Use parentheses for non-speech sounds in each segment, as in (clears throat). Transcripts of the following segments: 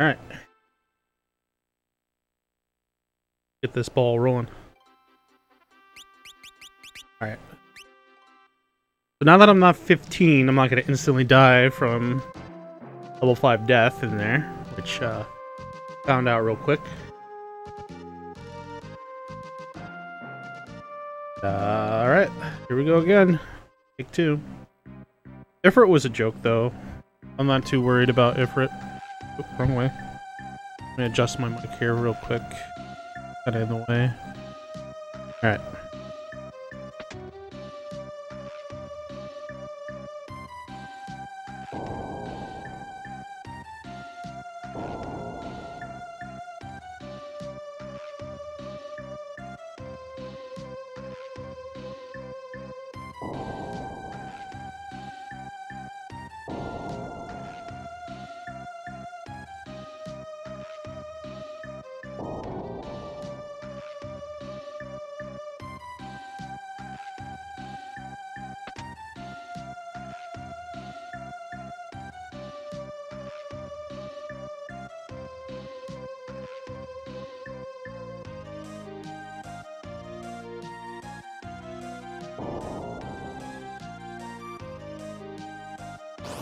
Alright. Get this ball rolling. Alright. So now that I'm not 15, I'm not going to instantly die from level 5 death in there, which uh, found out real quick. Uh, Alright, here we go again. Take two. Ifrit was a joke, though. I'm not too worried about Ifrit. Oop, wrong way. Let me adjust my mic here real quick. Get out of the way. Alright.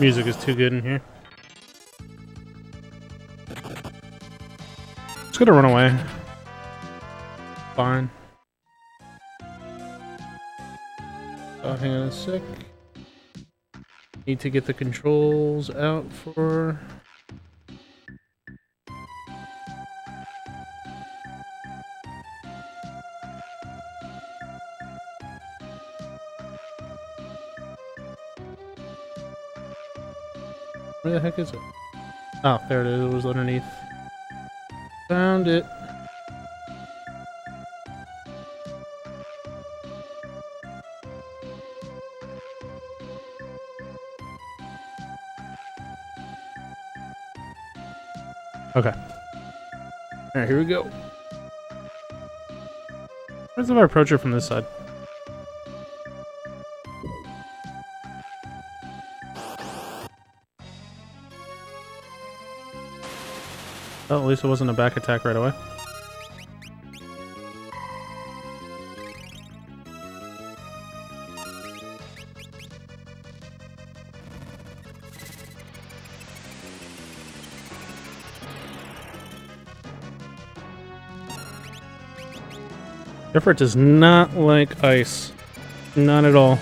Music is too good in here. It's gonna run away. Fine. Oh, hang on a sec. Need to get the controls out for... heck is it? Oh, there it is. It was underneath. Found it. Okay. Alright, here we go. Where's I approach her from this side? Least it wasn't a back attack right away. Ifrit does not like ice. Not at all.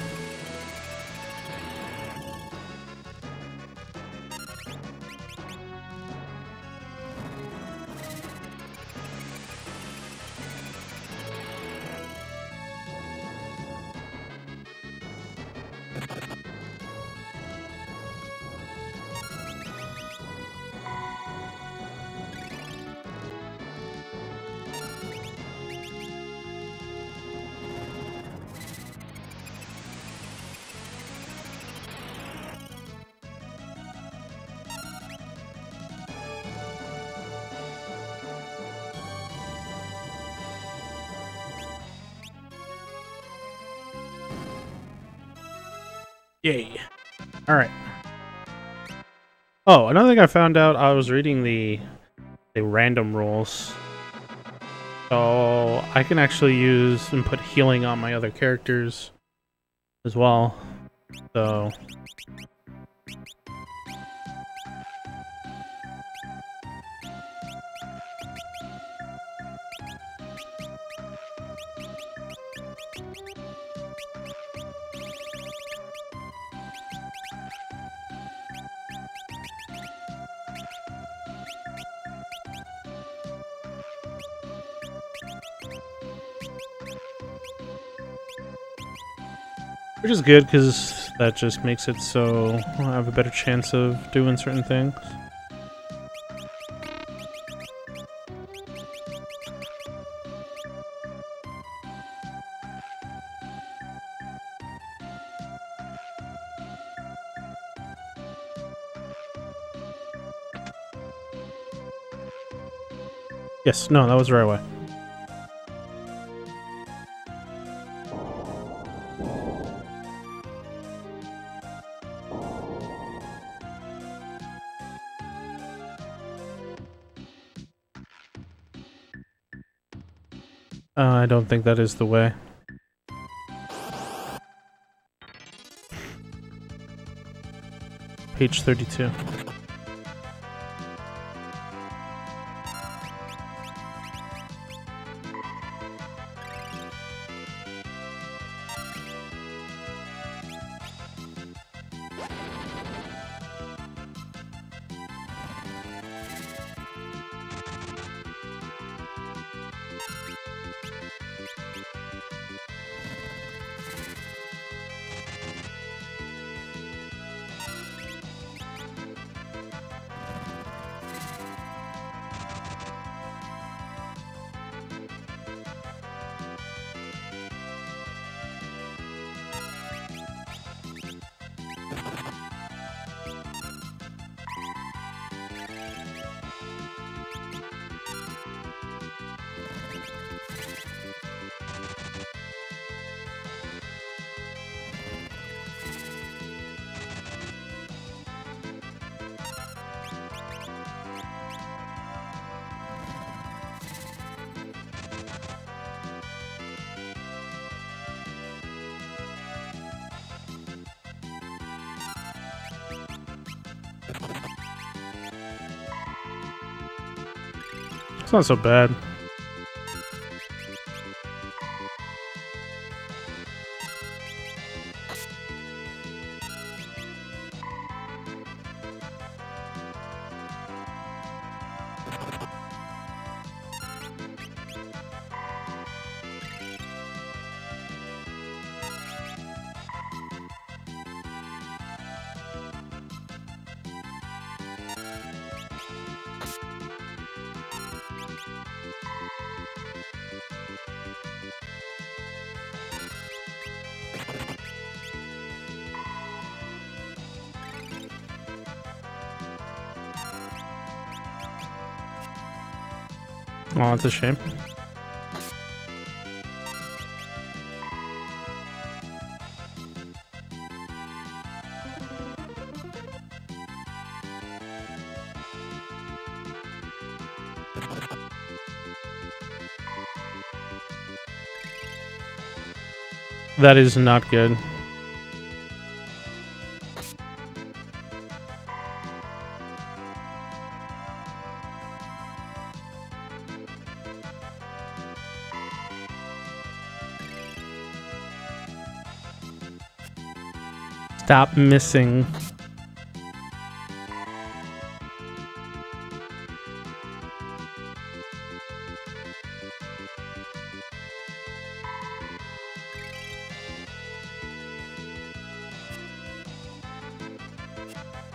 Yay. Alright. Oh, another thing I found out, I was reading the the random rules. So I can actually use and put healing on my other characters as well. So good because that just makes it so I have a better chance of doing certain things. Yes, no, that was the right way. Don't think that is the way. Page 32. It's not so bad. It's a shame. That is not good. Stop missing.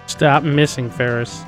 Stop missing, Faris.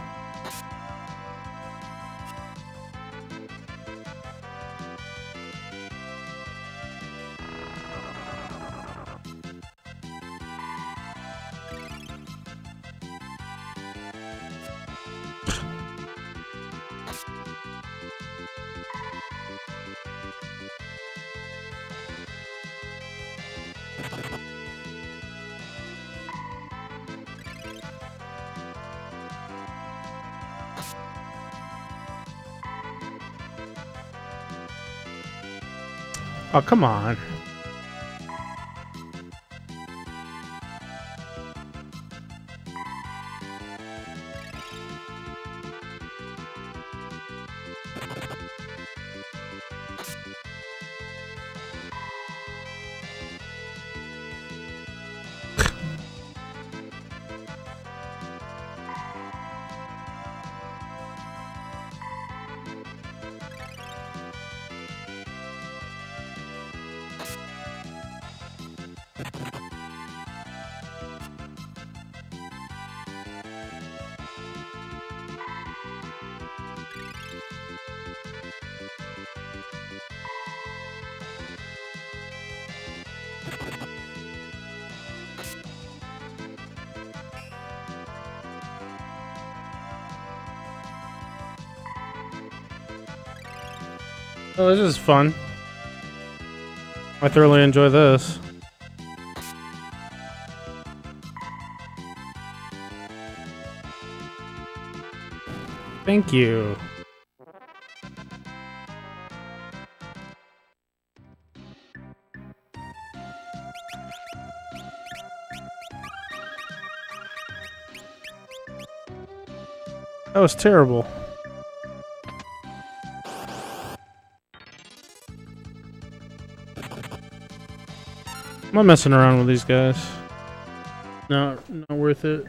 Oh, come on. This is fun. I thoroughly enjoy this. Thank you. That was terrible. Not messing around with these guys. Not, not worth it.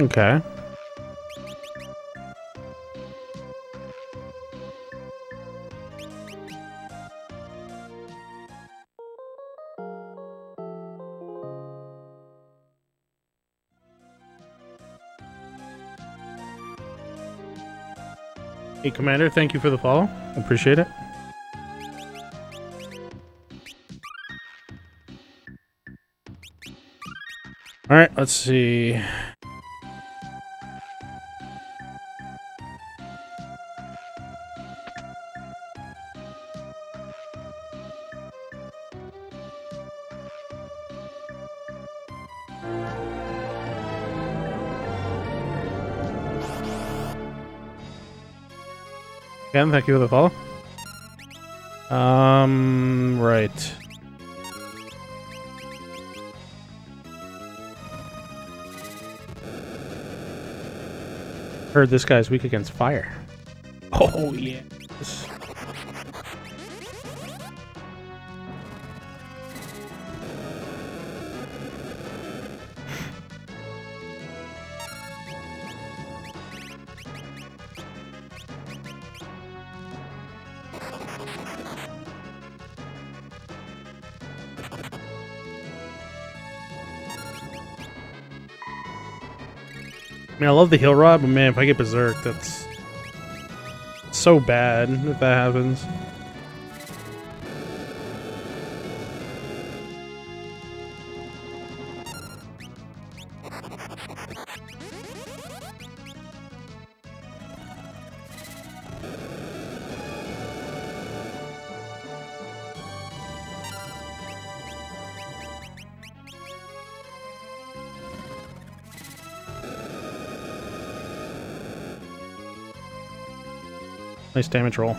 Okay. Hey, Commander, thank you for the follow. Appreciate it. All right, let's see. Again, thank you for the follow. Um, right. Heard this guy's weak against fire. Oh, yeah. I love the heal rod, but man, if I get berserk, that's so bad if that happens. Nice damage roll.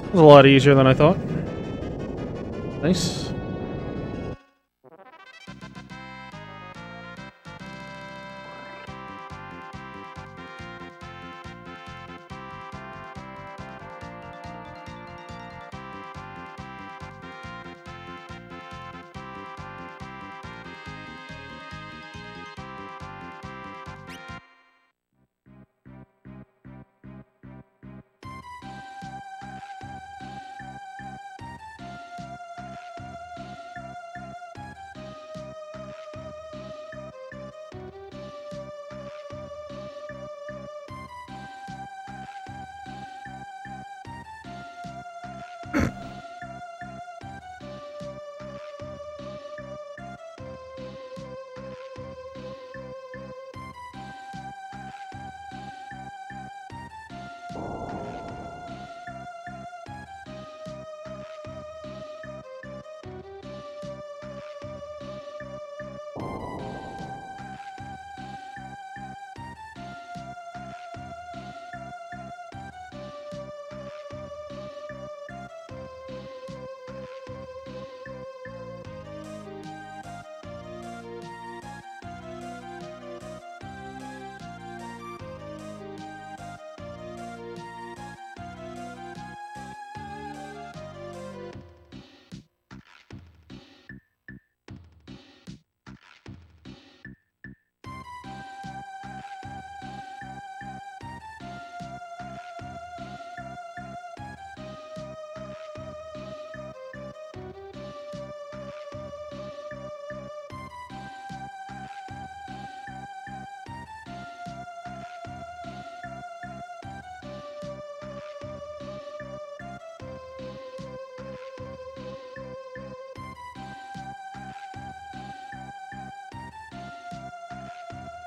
It was a lot easier than I thought. Nice.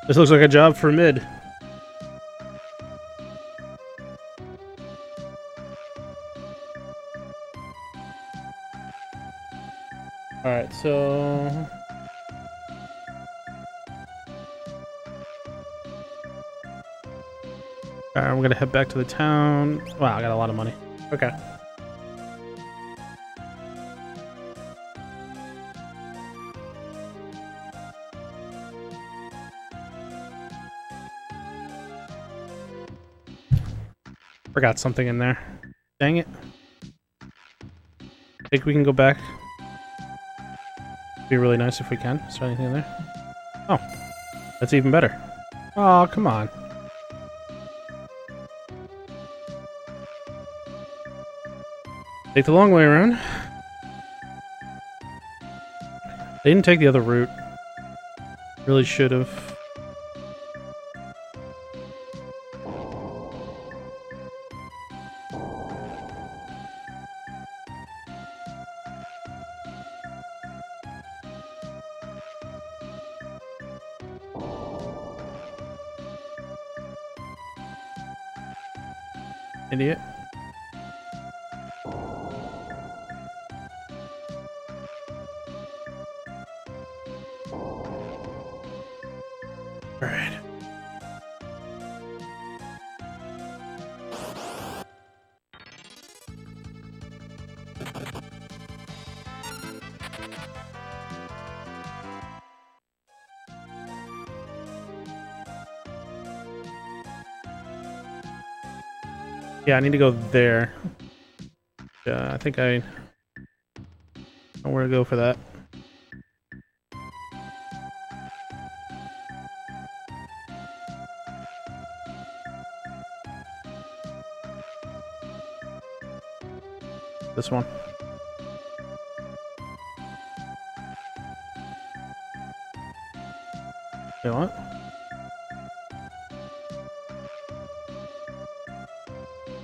This looks like a job for mid. Alright, so... Alright, I'm gonna head back to the town. Wow, I got a lot of money. Okay. Forgot something in there. Dang it. I Think we can go back. Be really nice if we can. Is there anything in there? Oh, that's even better. Oh, come on. Take the long way around. They didn't take the other route. Really should have. Yeah, I need to go there. Yeah, I think I don't know where to go for that. This one. You want?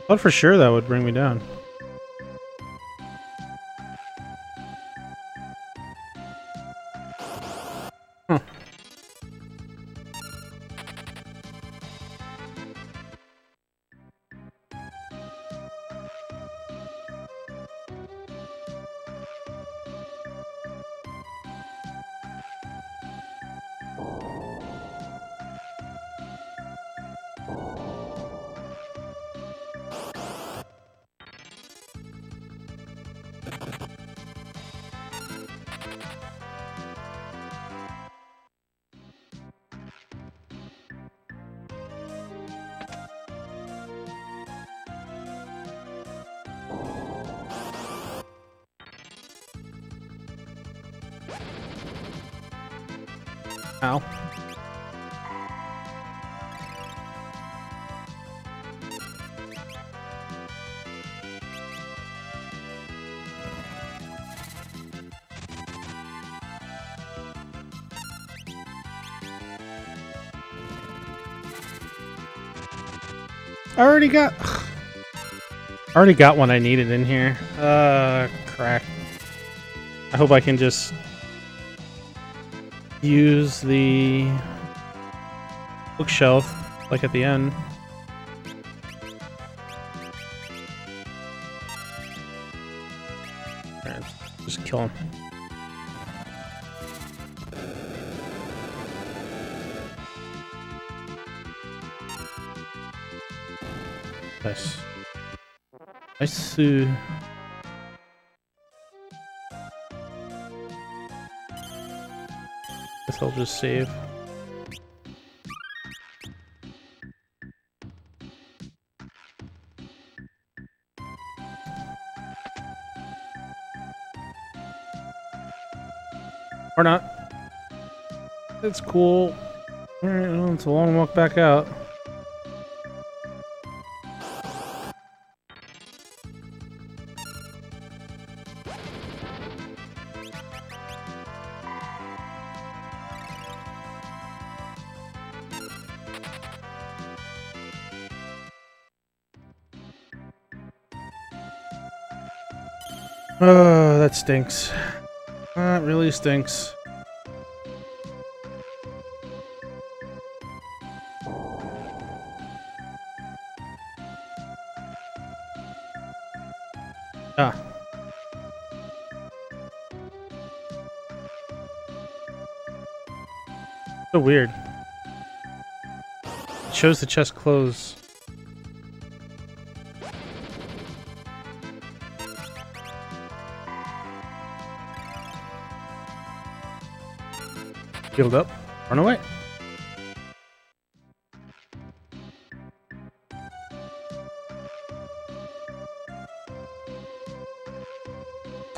Thought for sure that would bring me down. already got... Ugh. already got one I needed in here. Uh, crack. I hope I can just use the bookshelf, like at the end. Just kill him. Uh... Guess I'll just save. Or not. It's cool. Alright, well, it's a long walk back out. That stinks. That really stinks. Ah. So weird. It shows the chest close. Healed up. Run away.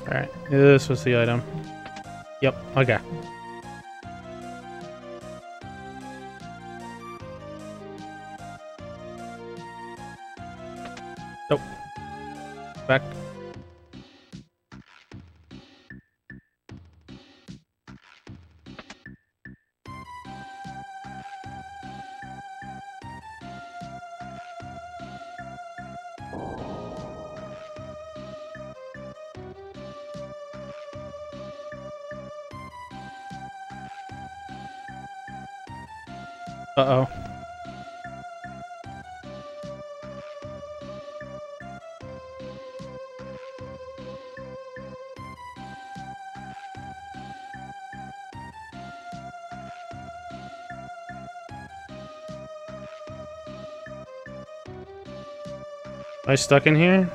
Alright, this was the item. Yep, okay. Nope. Back. I stuck in here?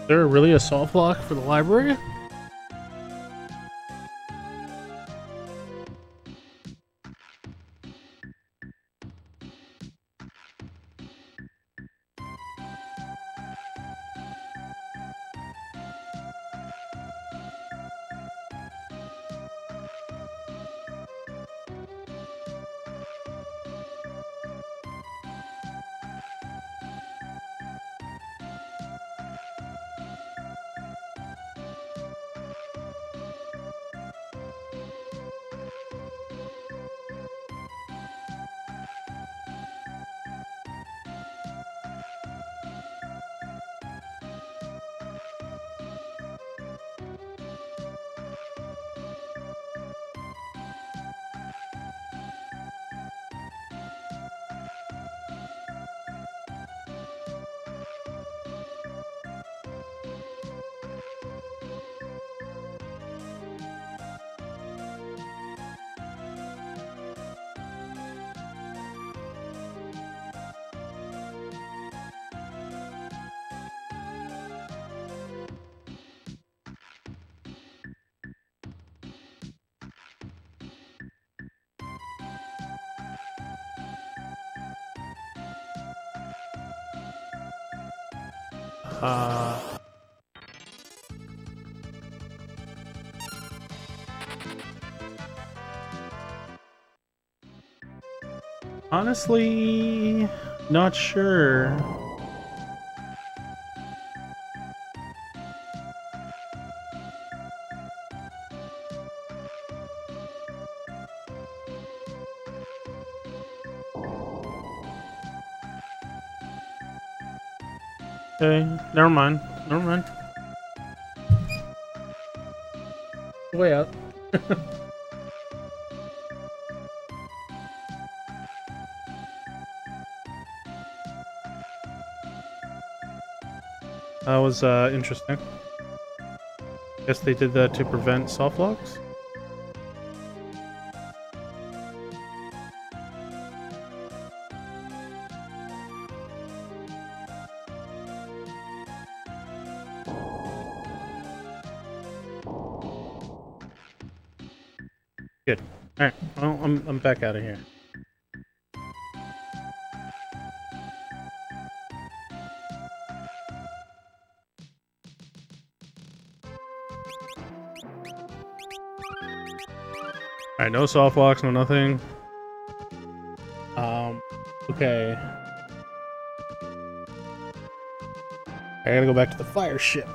Is there really a soft lock for the library? Honestly, not sure. Okay, never mind. Never mind. Way out. (laughs) was uh, interesting. Guess they did that to prevent soft locks. Good. Alright, well, I'm, I'm back out of here. Alright, no soft locks, no nothing. Um, okay. I gotta go back to the fire ship.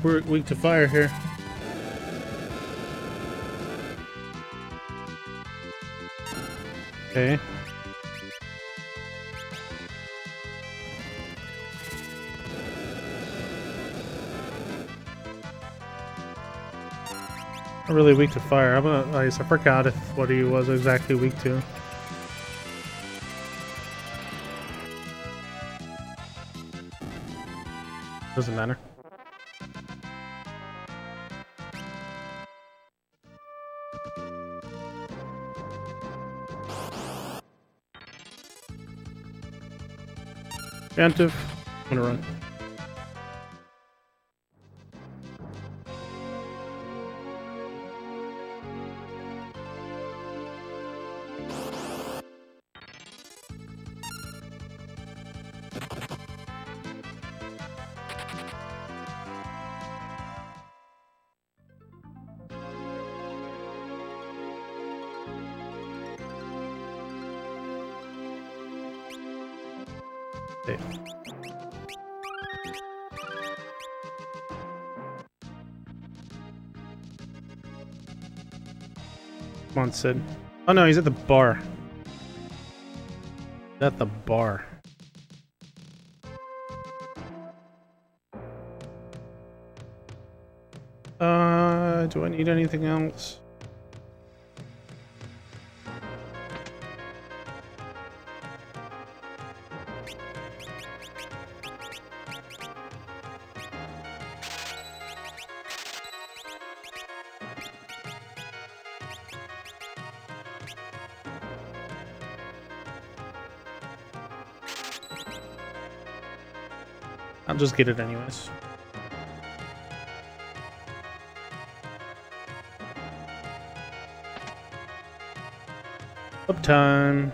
What's weak to fire here. Okay. Not really weak to fire. I'm gonna. I I forgot if what he was exactly weak to. Doesn't matter. I'm gonna run. Okay. Sid. Oh no, he's at the bar. At the bar. Uh, do I need anything else? Just get it anyways. Up time.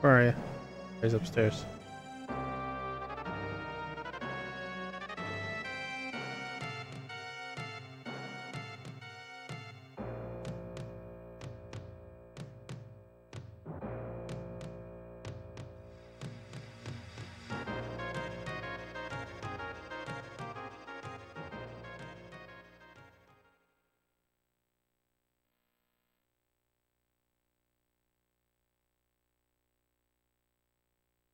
Where are you? He's upstairs.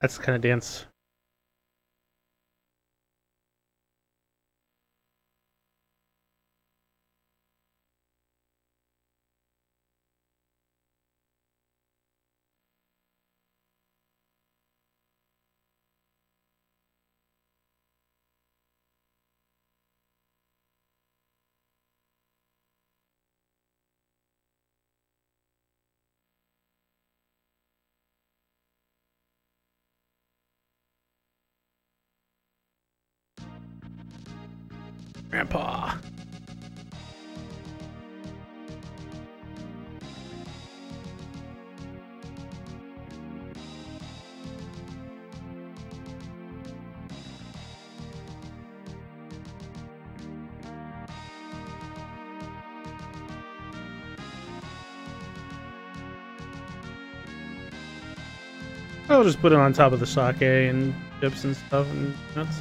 That's kind of dance Grandpa. I'll just put it on top of the sake and chips and stuff and nuts.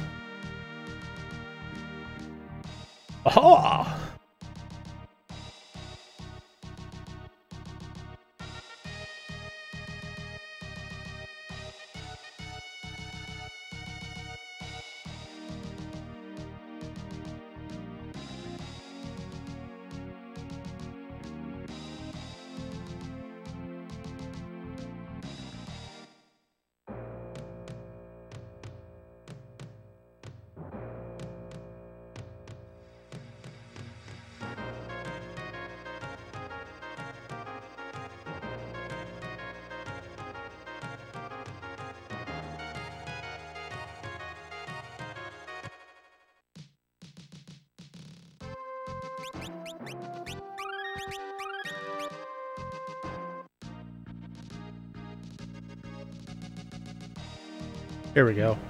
Here we go.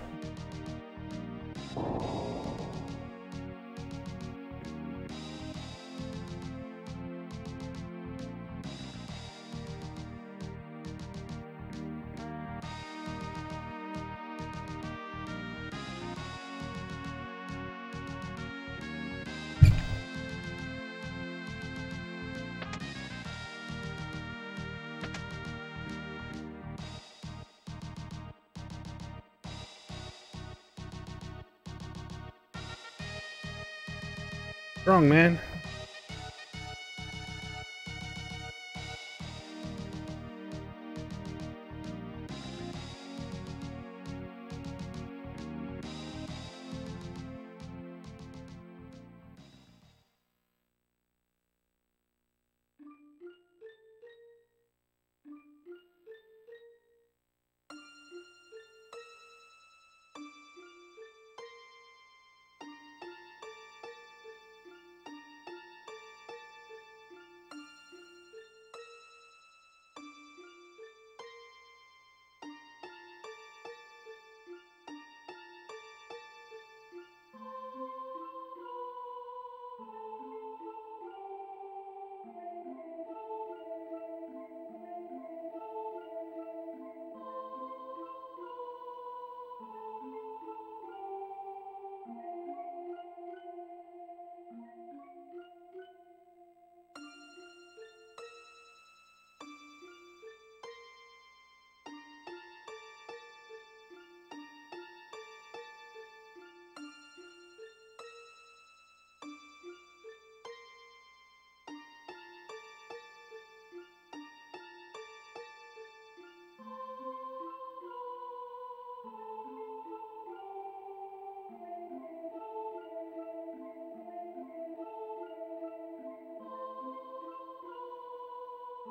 Man.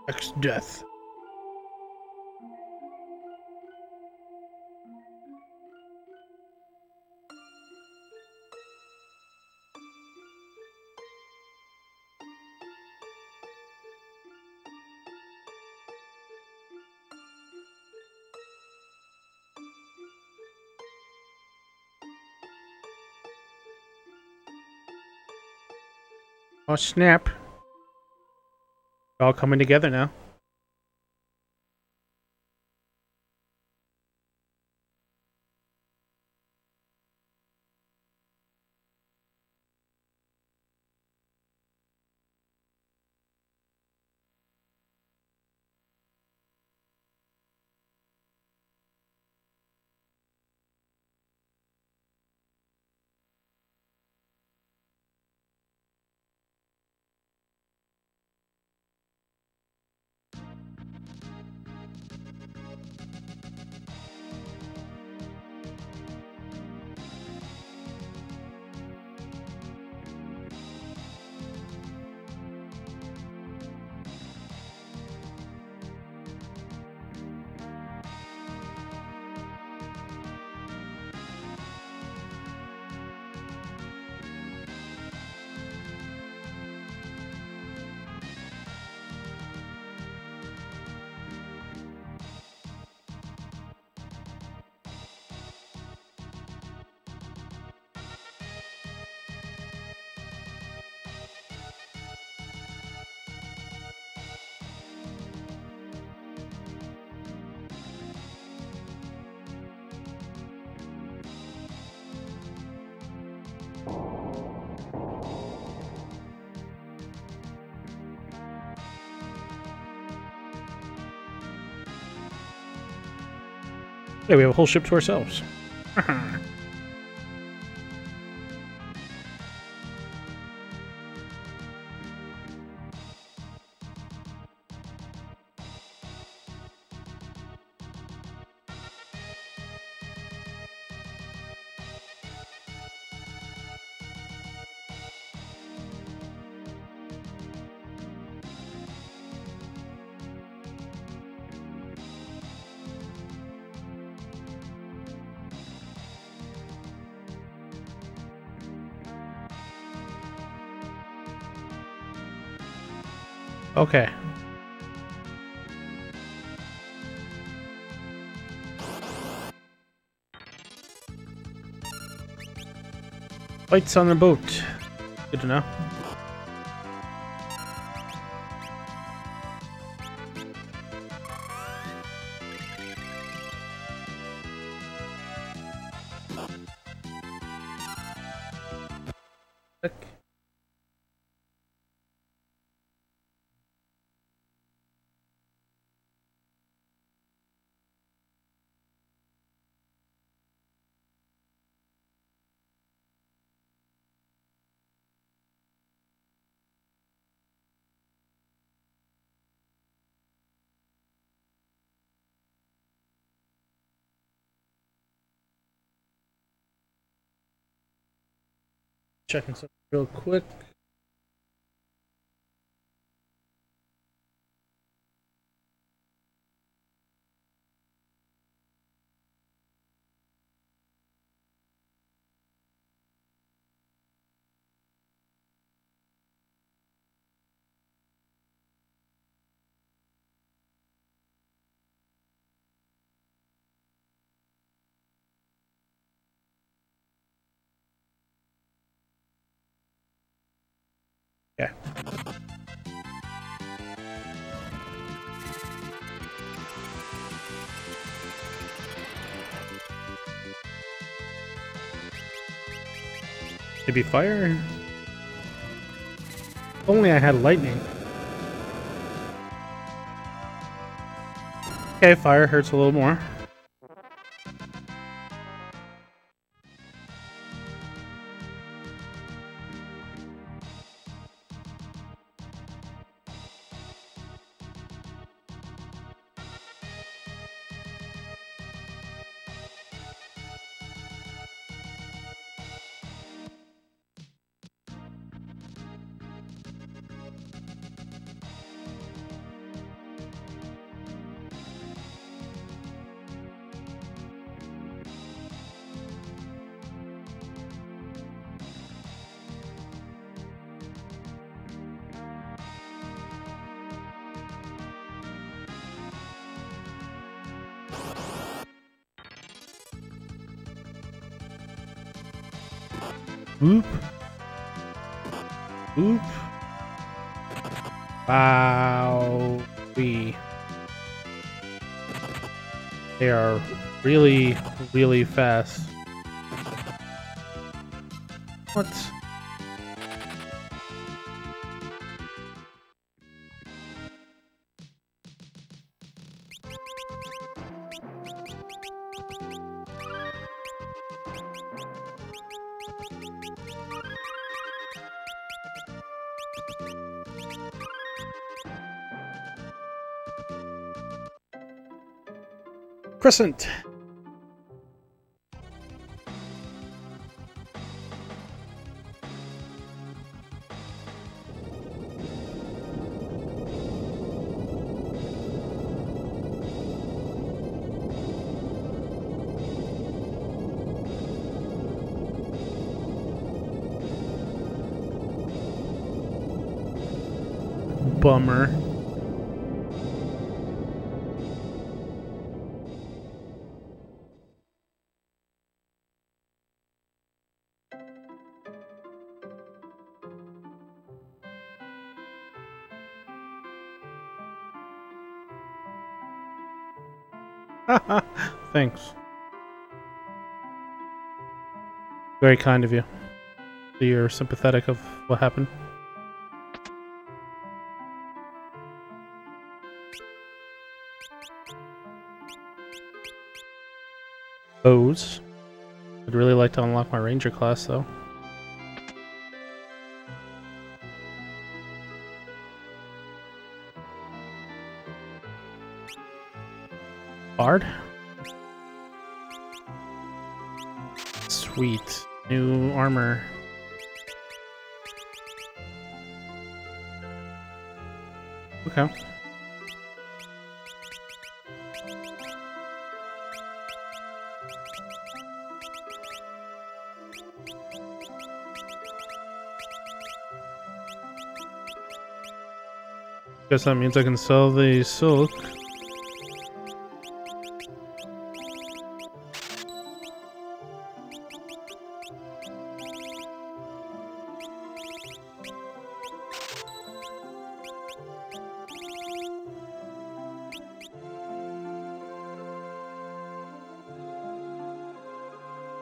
Exdeath. Oh snap. All coming together now. We have a whole ship to ourselves. (laughs) Lights on the boat. Good to know. Checking something real quick. Maybe fire? If only I had lightning. Okay, fire hurts a little more. Really, really fast. What? Crescent. Thanks. Very kind of you. You're sympathetic of what happened. bows. I'd really like to unlock my ranger class though. Bard? Sweet. New armor. Okay. Guess that means I can sell the silk.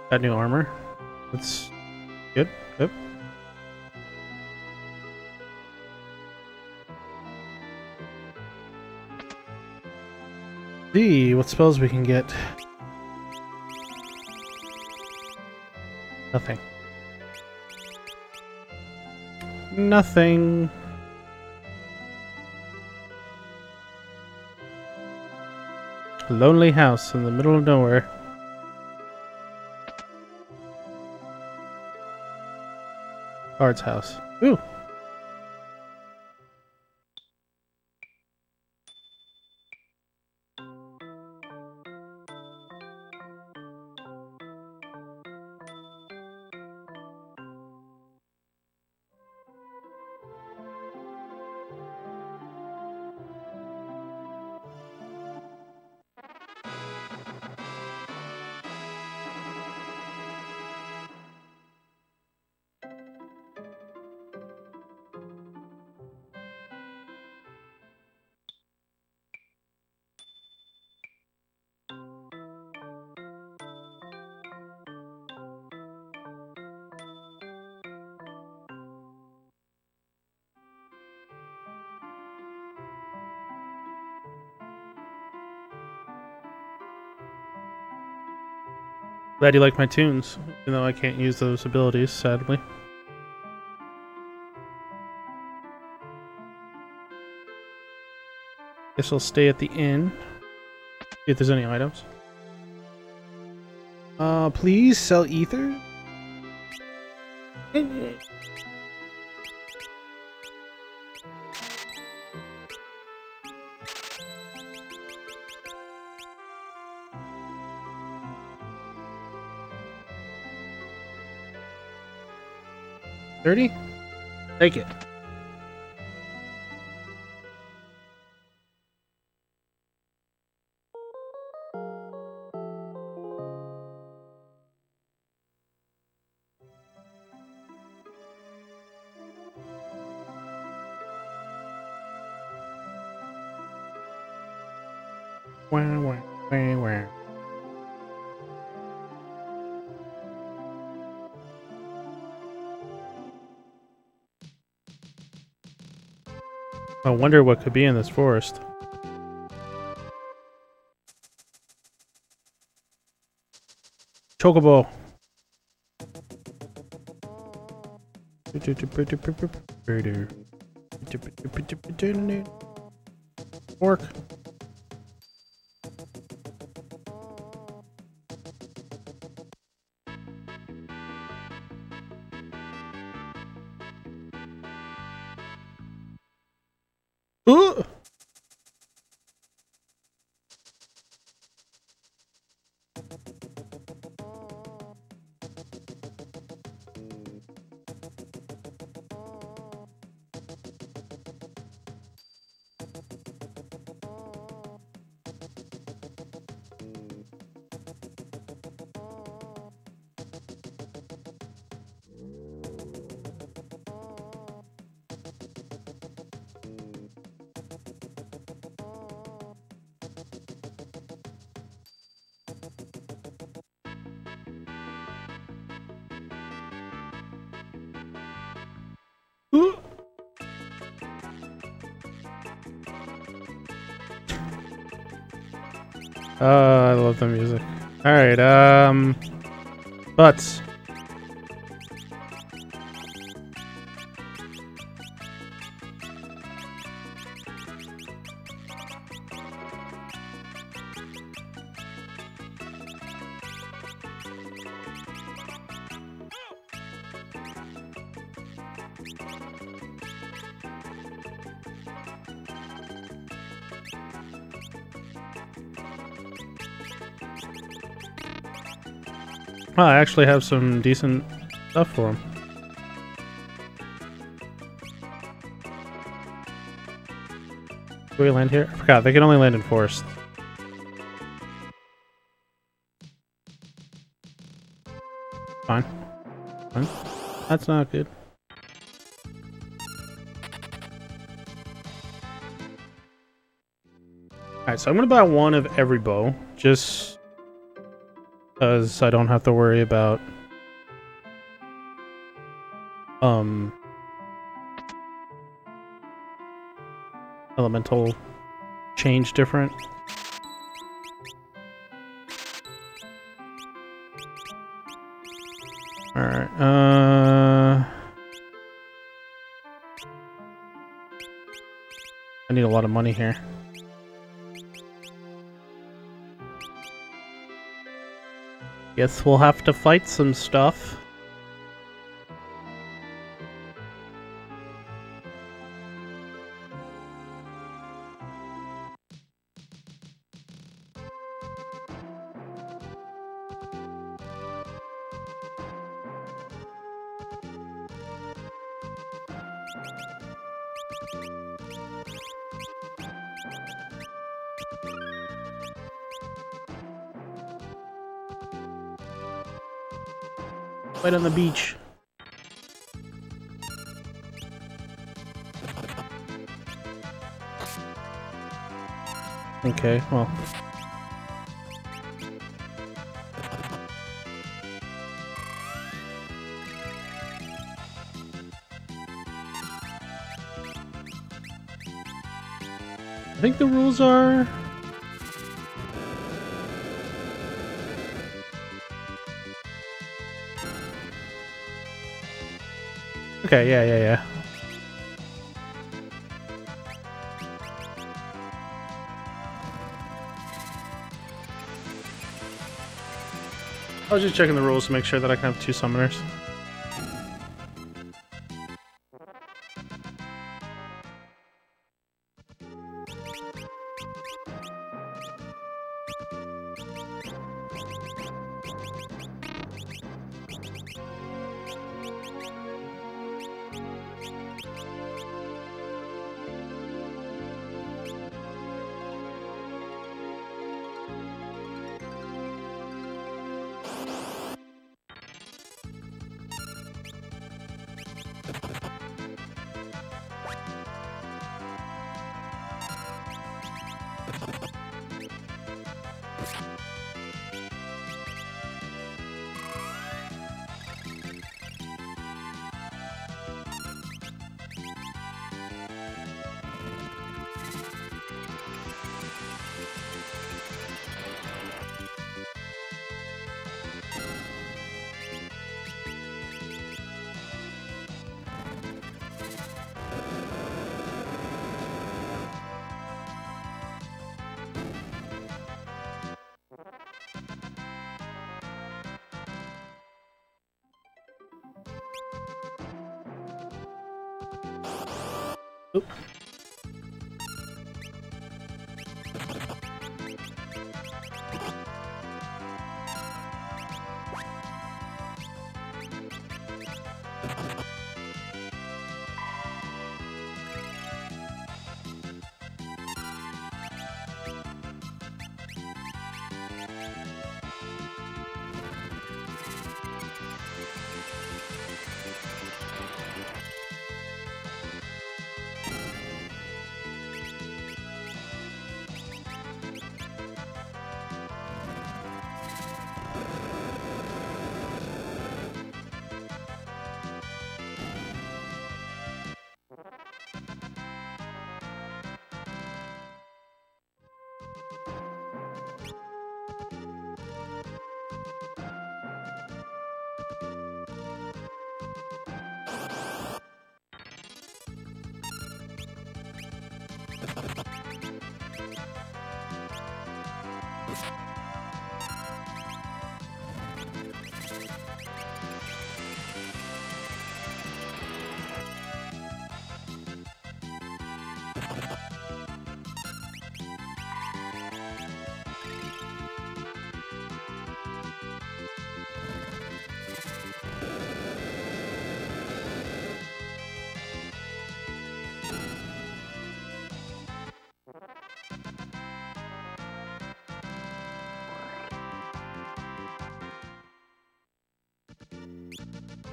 Got new armor. That's good. Yep. See what spells we can get. Nothing. Nothing. Lonely house in the middle of nowhere. Bard's house. Ooh. Glad you like my tunes, even though I can't use those abilities, sadly. Guess I'll stay at the inn. See if there's any items. Uh, please sell ether? Thirty? Take it. Wonder what could be in this forest. Chocobo. Orc. Butts. Actually have some decent stuff for him. Do we land here? I forgot, they can only land in forest. Fine. Fine. That's not good. Alright, so I'm gonna buy one of every bow, just because I don't have to worry about um elemental change different. Alright, uh... I need a lot of money here. Guess we'll have to fight some stuff. Right on the beach. Okay, well. I think the rules are Okay, yeah, yeah, yeah. I was just checking the rules to make sure that I can have two summoners.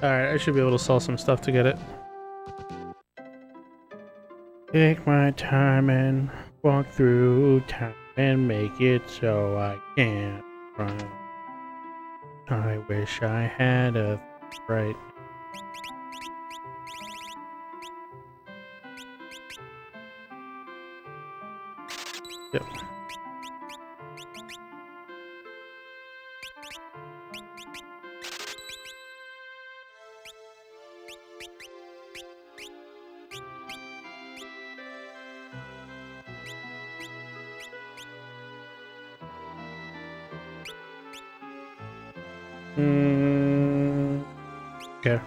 Alright, I should be able to sell some stuff to get it. Take my time and walk through time and make it so I can't run. I wish I had a right. Yep. Mm, okay.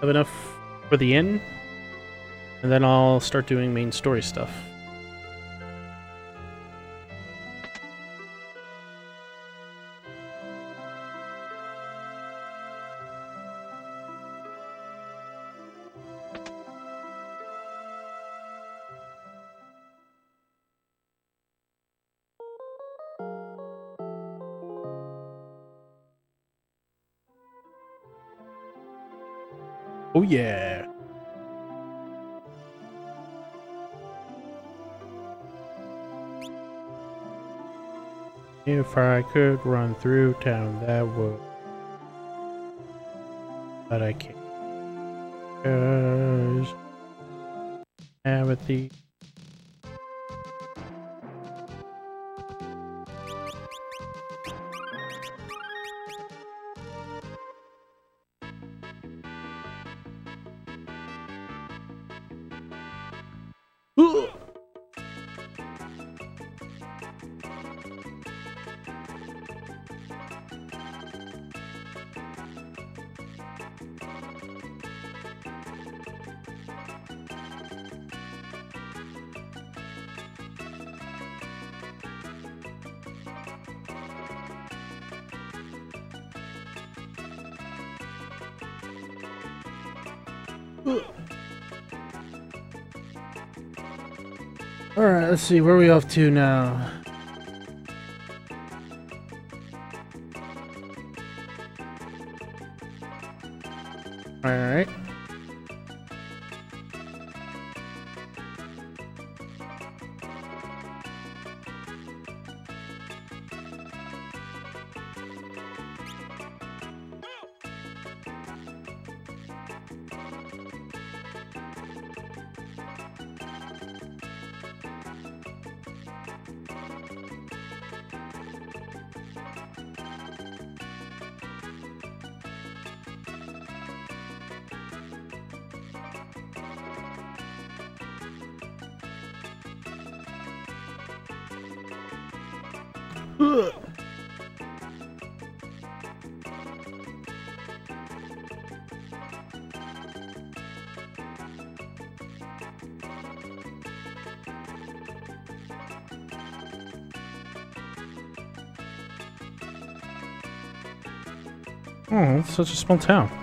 Have enough for the inn, and then I'll start doing main story stuff. Yeah. If I could run through town, that would. But I can't. Cause Amity. Let's see, where are we off to now? Such a small town.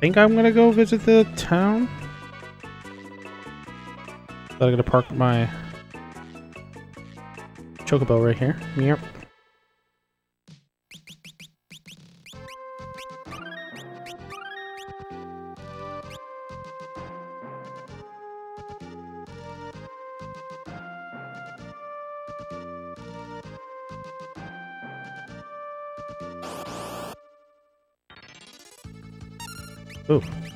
Think I'm gonna go visit the town. But I'm gonna park my chocobo right here. Yep. Ooh.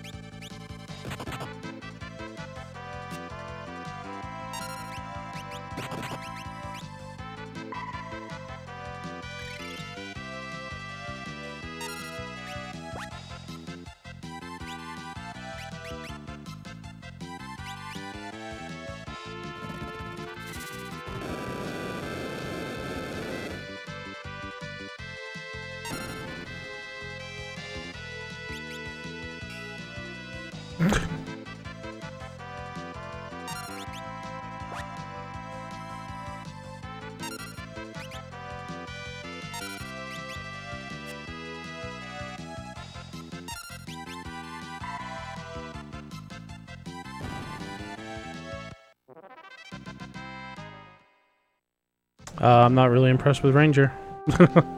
Uh, I'm not really impressed with Ranger. (laughs)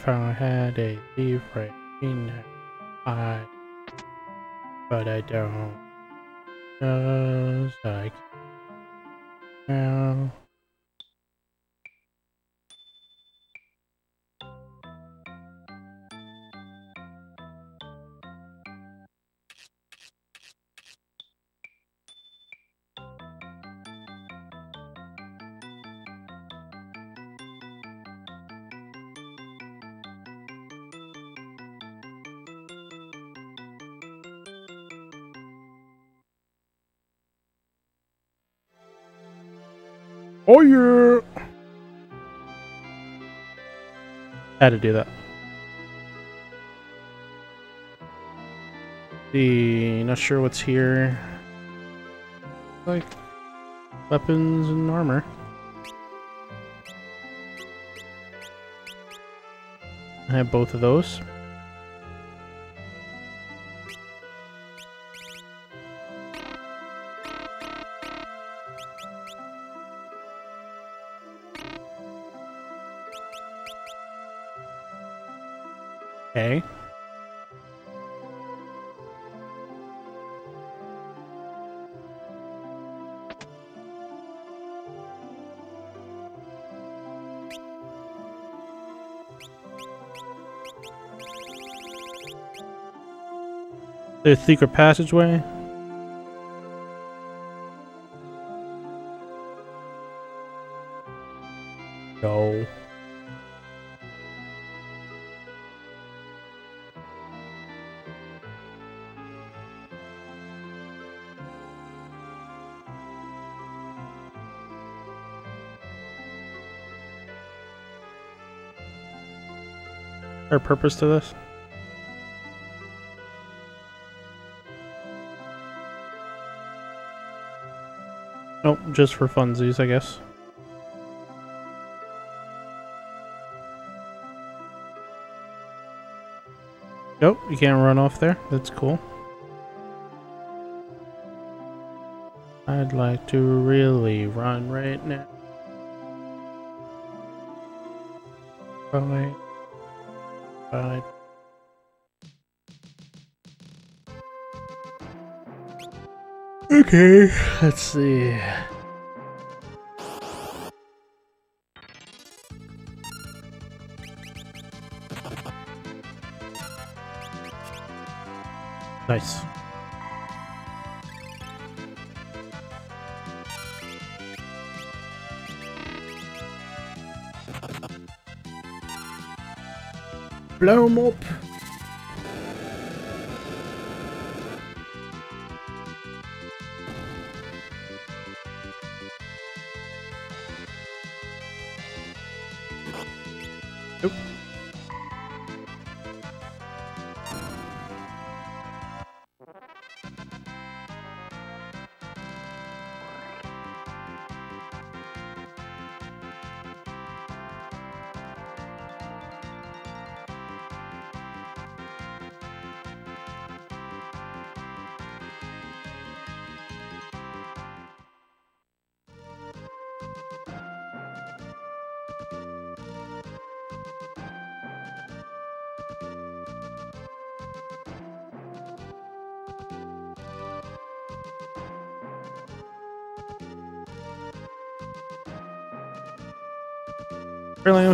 if I had a now I but I don't cause I Had to do that. The not sure what's here. Like weapons and armor. I have both of those. The secret passageway. No. a purpose to this? Just for funsies, I guess. Nope, you can't run off there. That's cool. I'd like to really run right now. Bye. Bye. Okay, let's see. Nice. Blow up.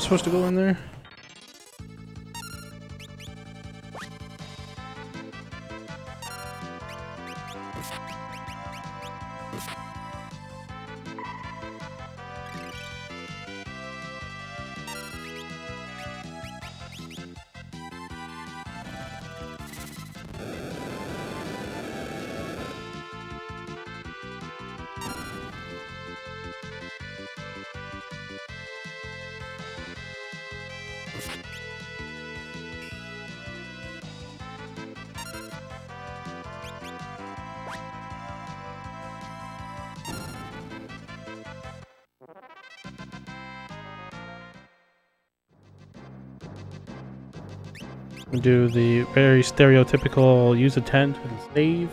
Supposed to go in there. Do the very stereotypical use a tent and save.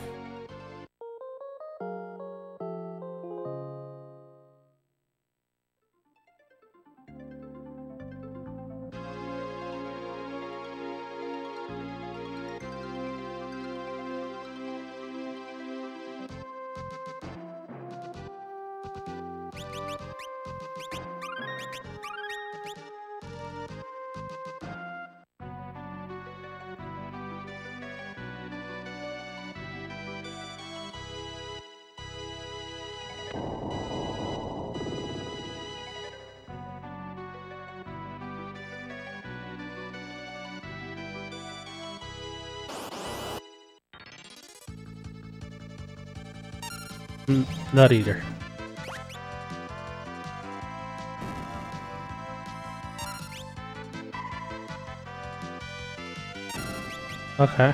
Nut eater. Okay.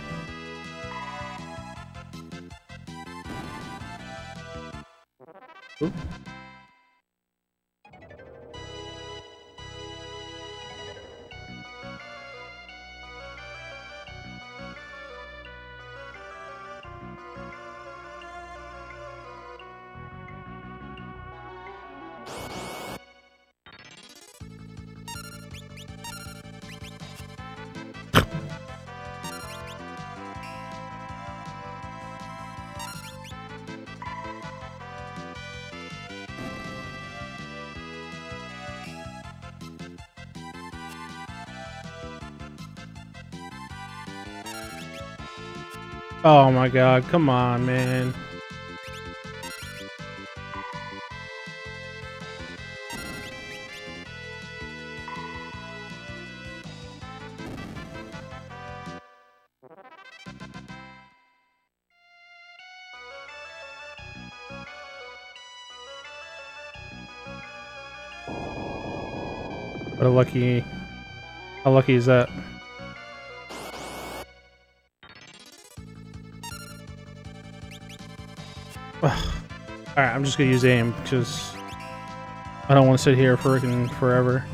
My god, come on, man. What a lucky... How lucky is that? I'm just gonna use aim, because I don't want to sit here freaking forever.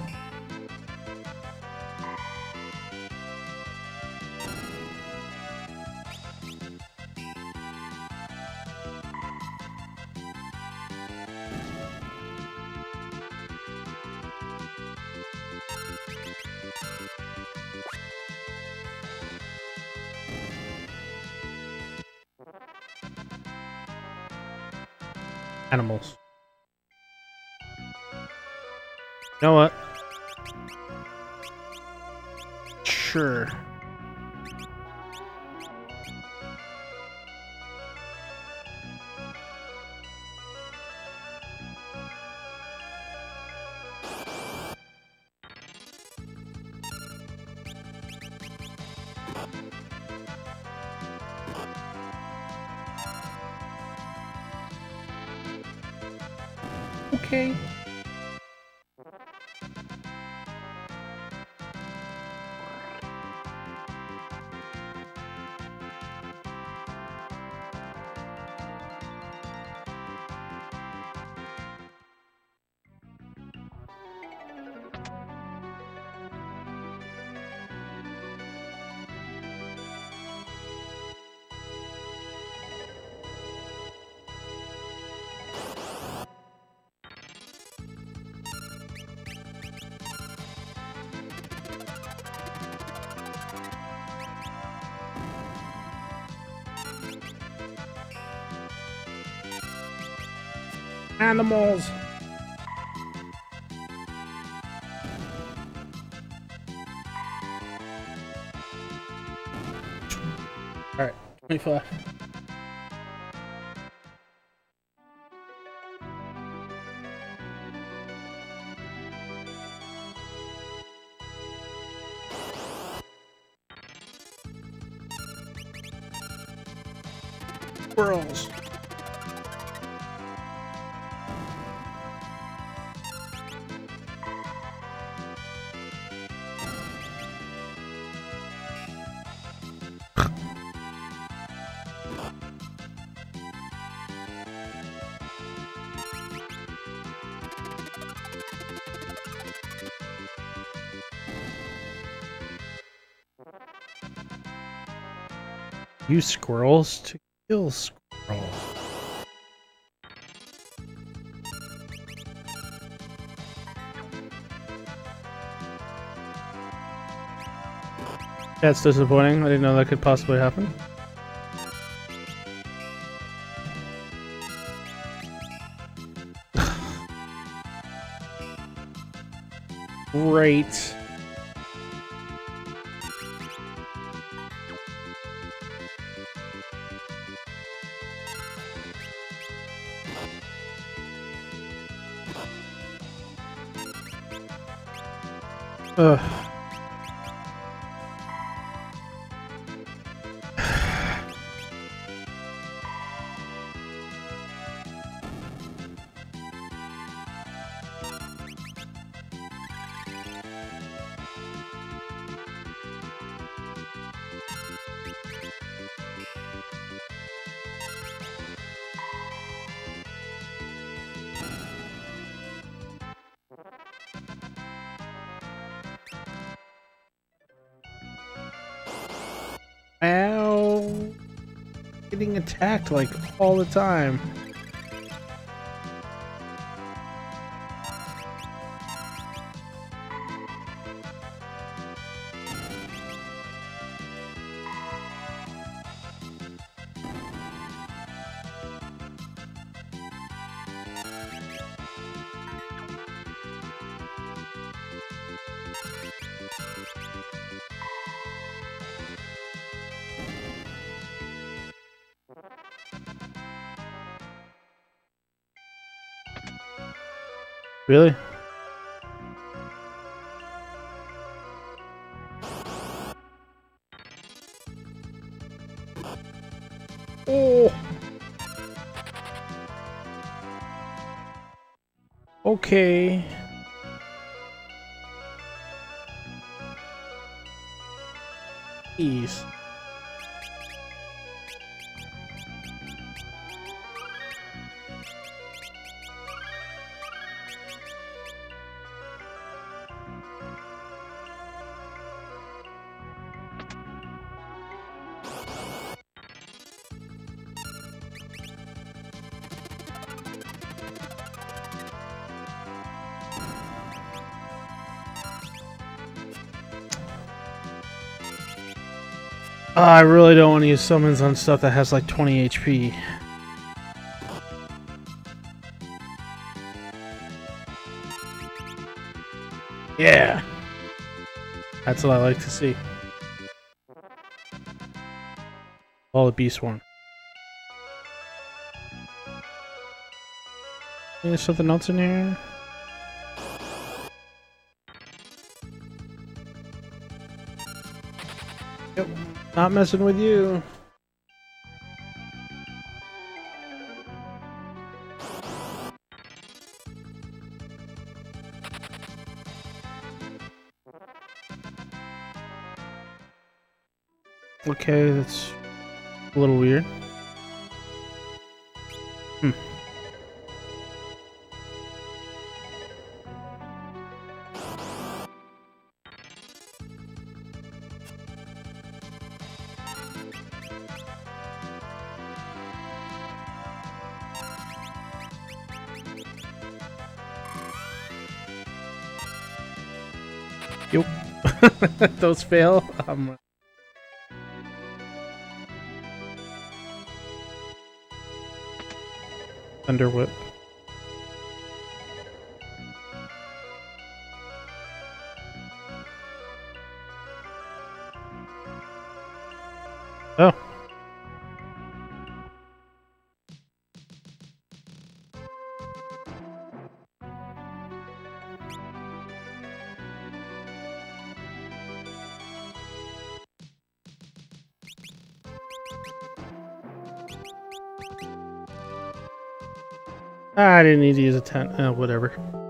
Alright, 25. Use squirrels to kill squirrels. That's disappointing. I didn't know that could possibly happen. (laughs) Great. Ugh. Like all the time. Really? Oh. Okay. I really don't want to use summons on stuff that has like 20 HP. Yeah! That's what I like to see. All the beast one. There's something else in here? Not messing with you. Okay, that's a little weird. Hmm. (laughs) Those fail. Um, Thunder Whip. Need to use a tent. Uh, whatever.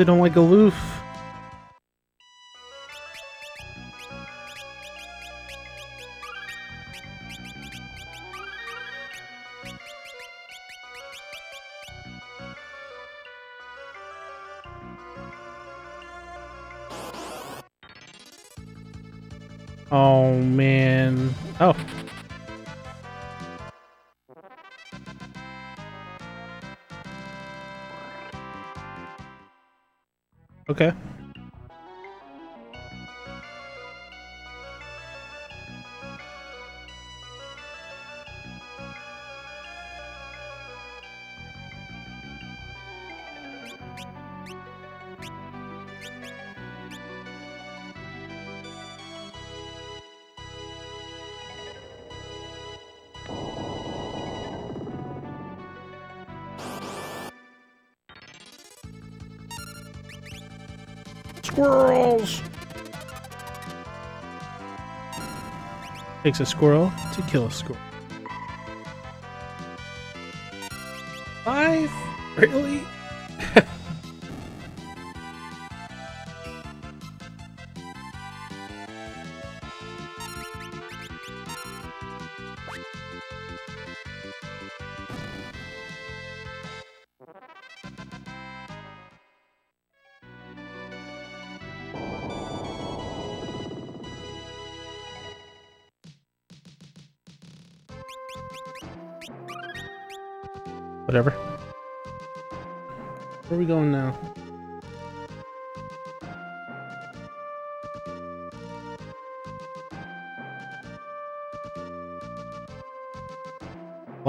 Really don't like aloof. Squirrels! Takes a squirrel to kill a squirrel. Five? Really?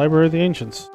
Library of the Ancients.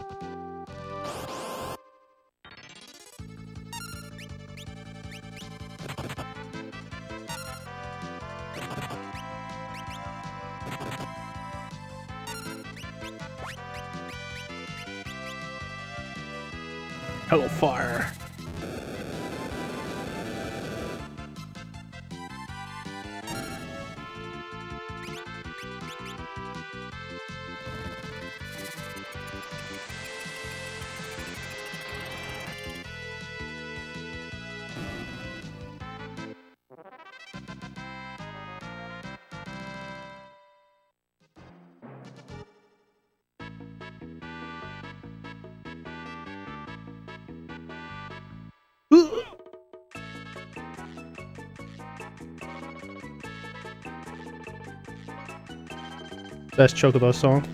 Best Chocobo song.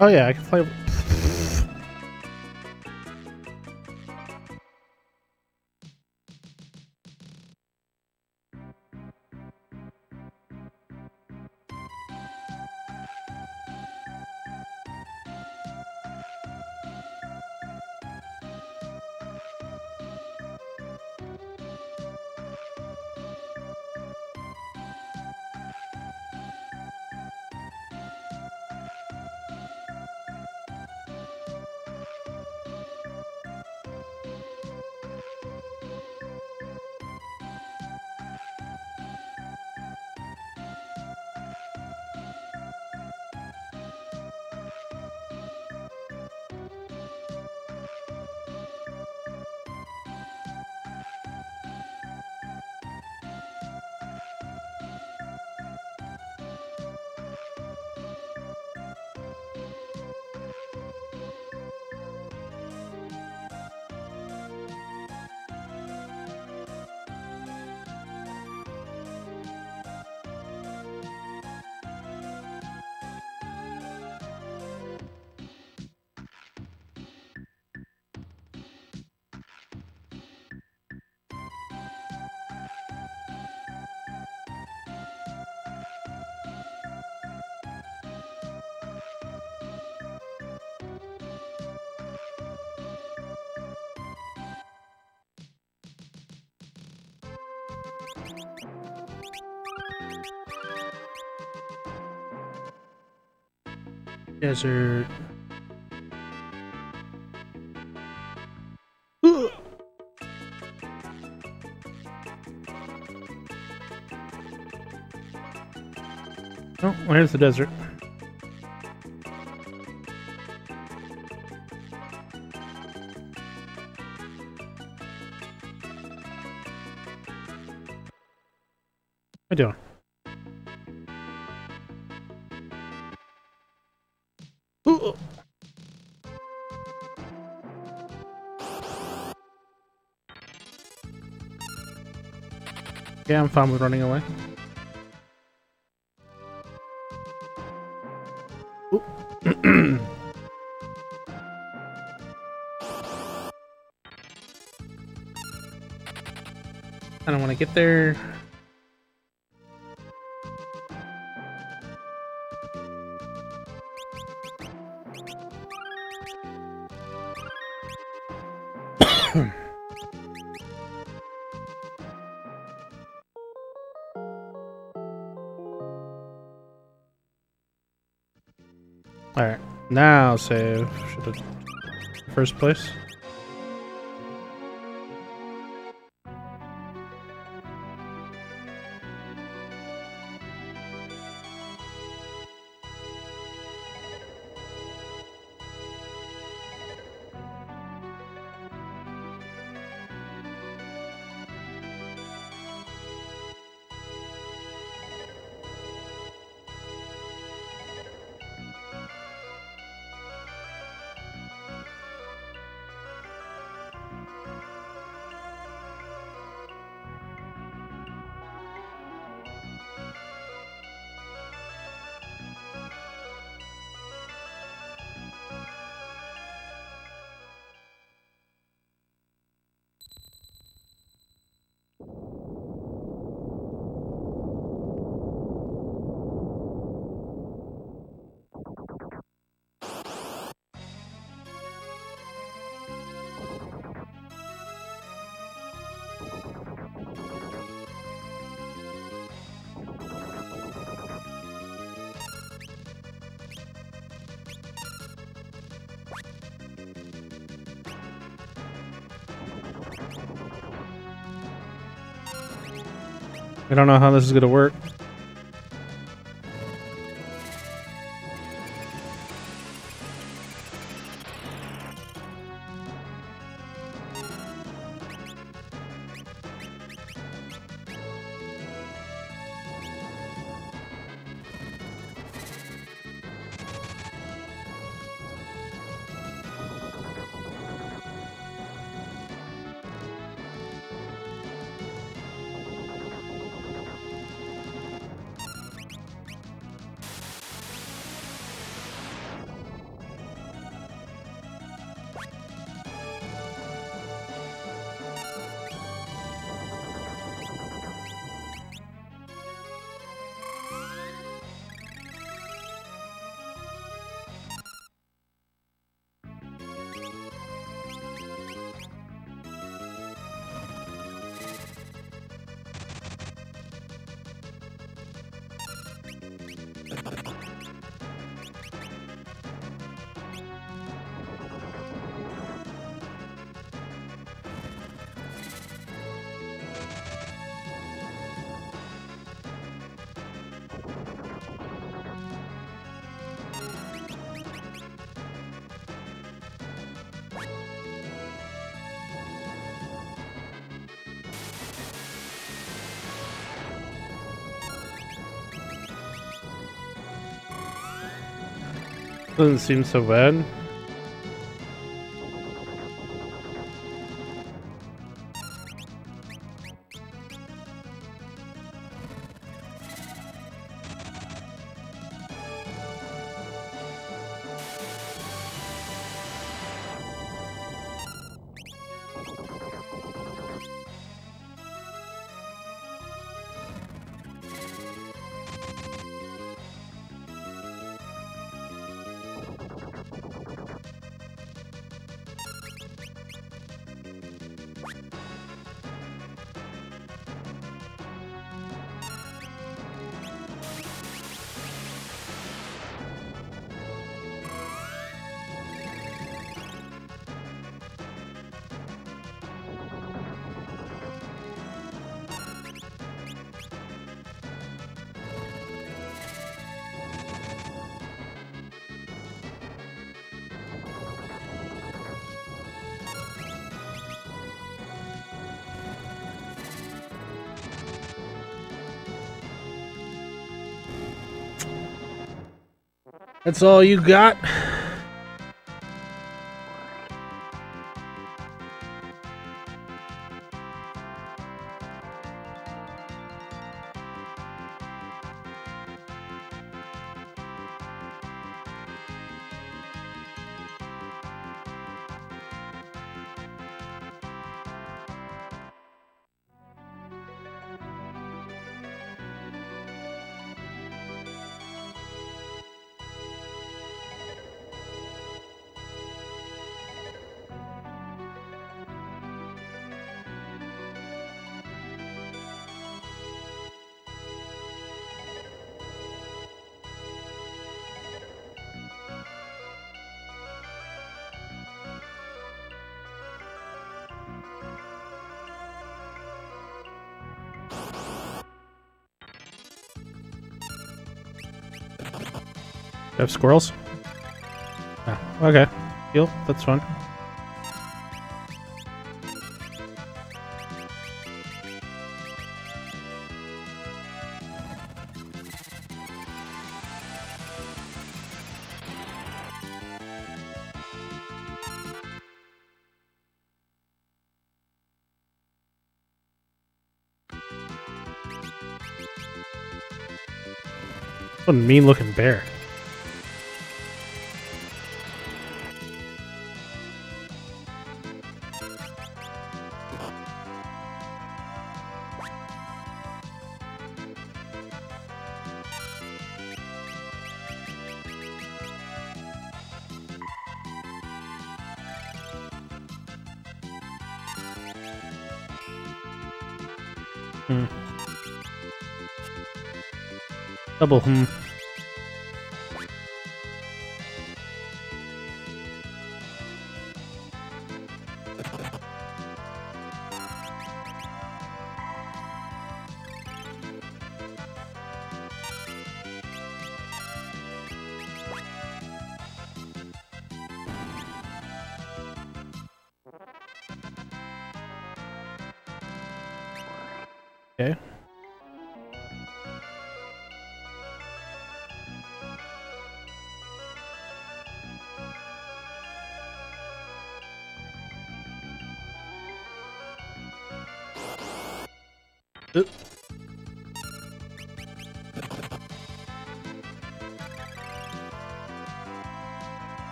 Oh yeah, I can play. Desert. (gasps) Oh, where's the desert? Yeah, I'm fine with running away. (clears throat) I don't want to get there. Now save. Eh, should have first place. Don't know how this is gonna work. Doesn't seem so bad. That's all you got? Have squirrels? Ah, okay. Deal. That's fine. What mean looking bear. Double hmm.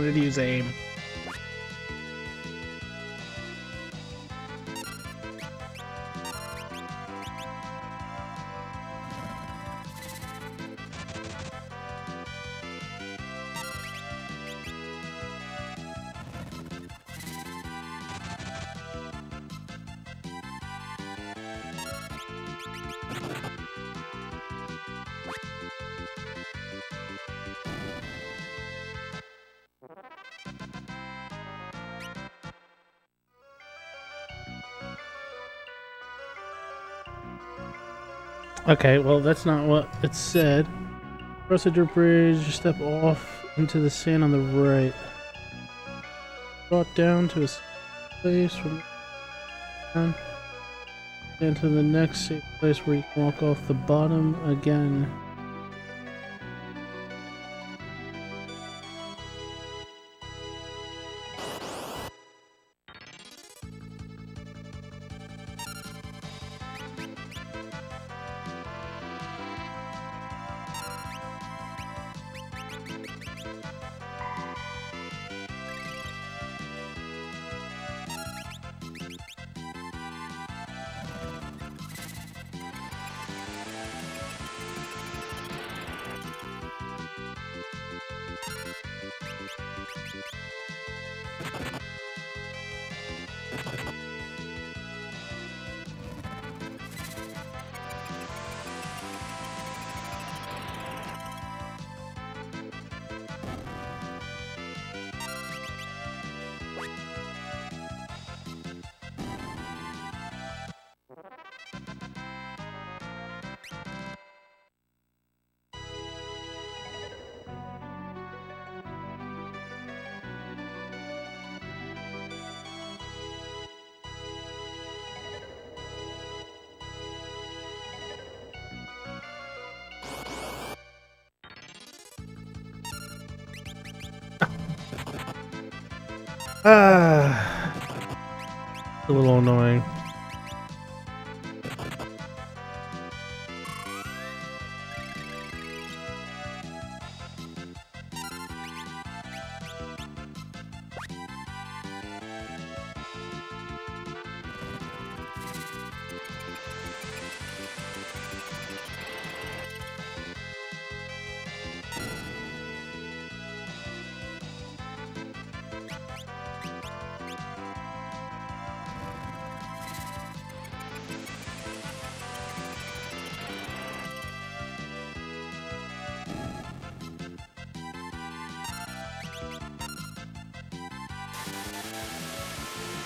Wanted to use aim. Okay, well, that's not what it said. Cross the dirt bridge, step off into the sand on the right. Brought down to a place from down into the next safe place where you can walk off the bottom again.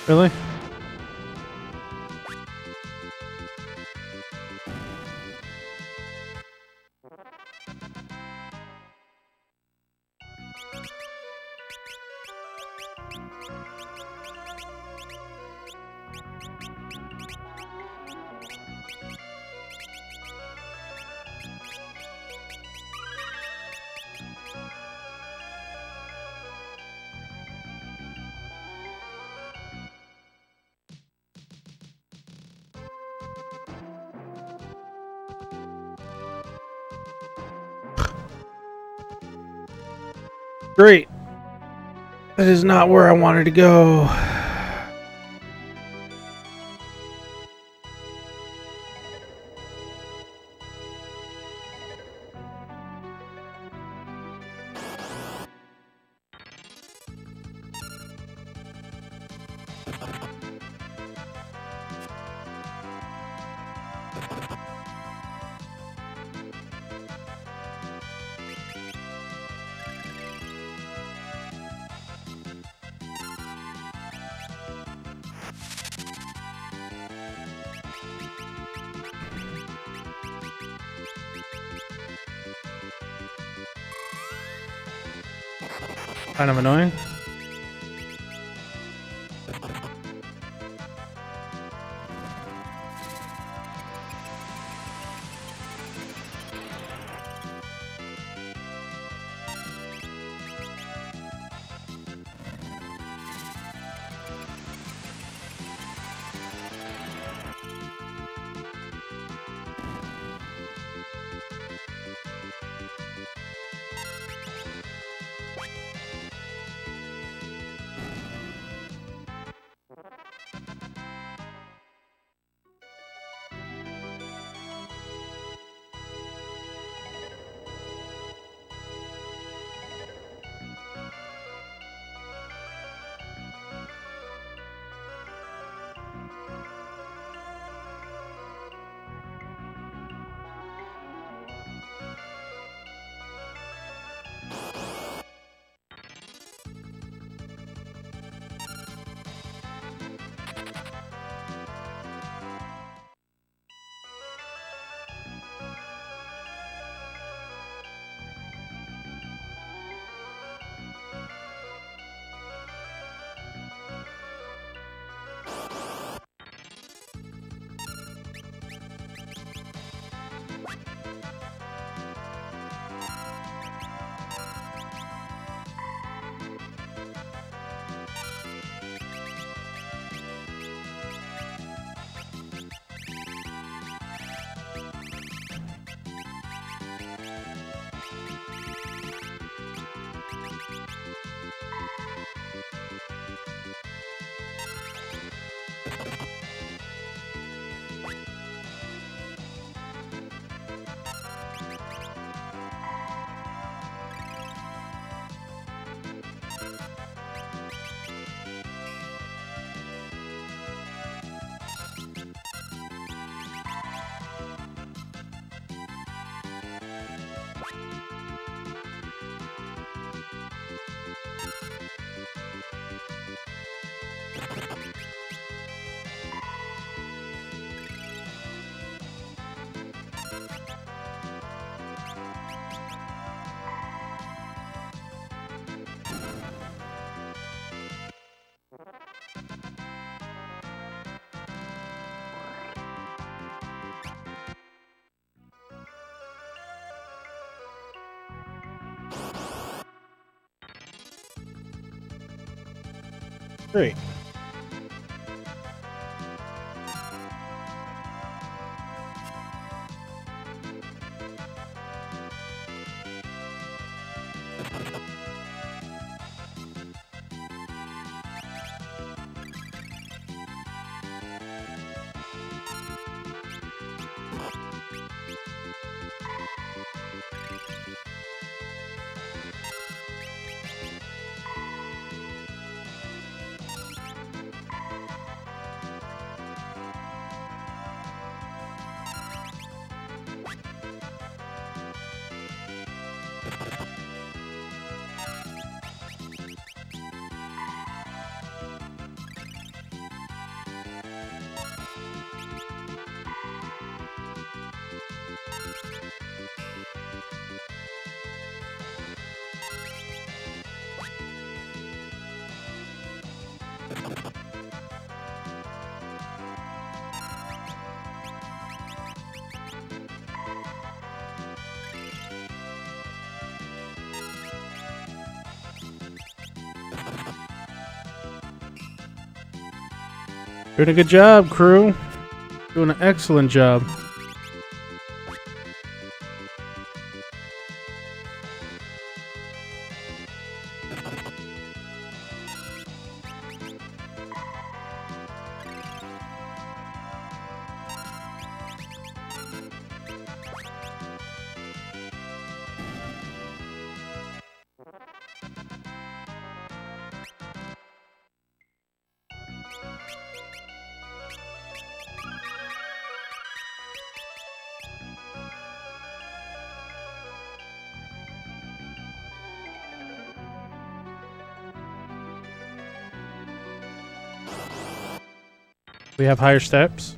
Really? Great. That is not where I wanted to go. Kind of annoying. Great. Doing a good job, crew. Doing an excellent job. We have higher steps.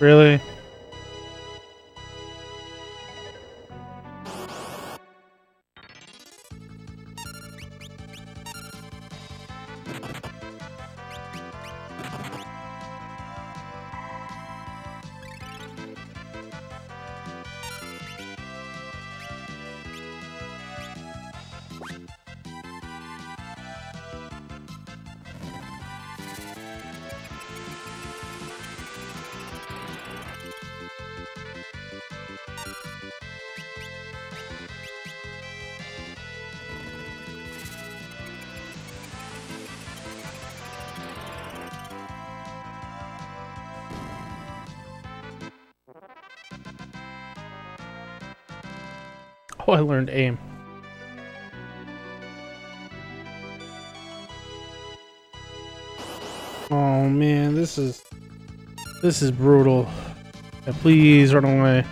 Really? Learned aim. Oh man, this is this is brutal. Yeah, please run away.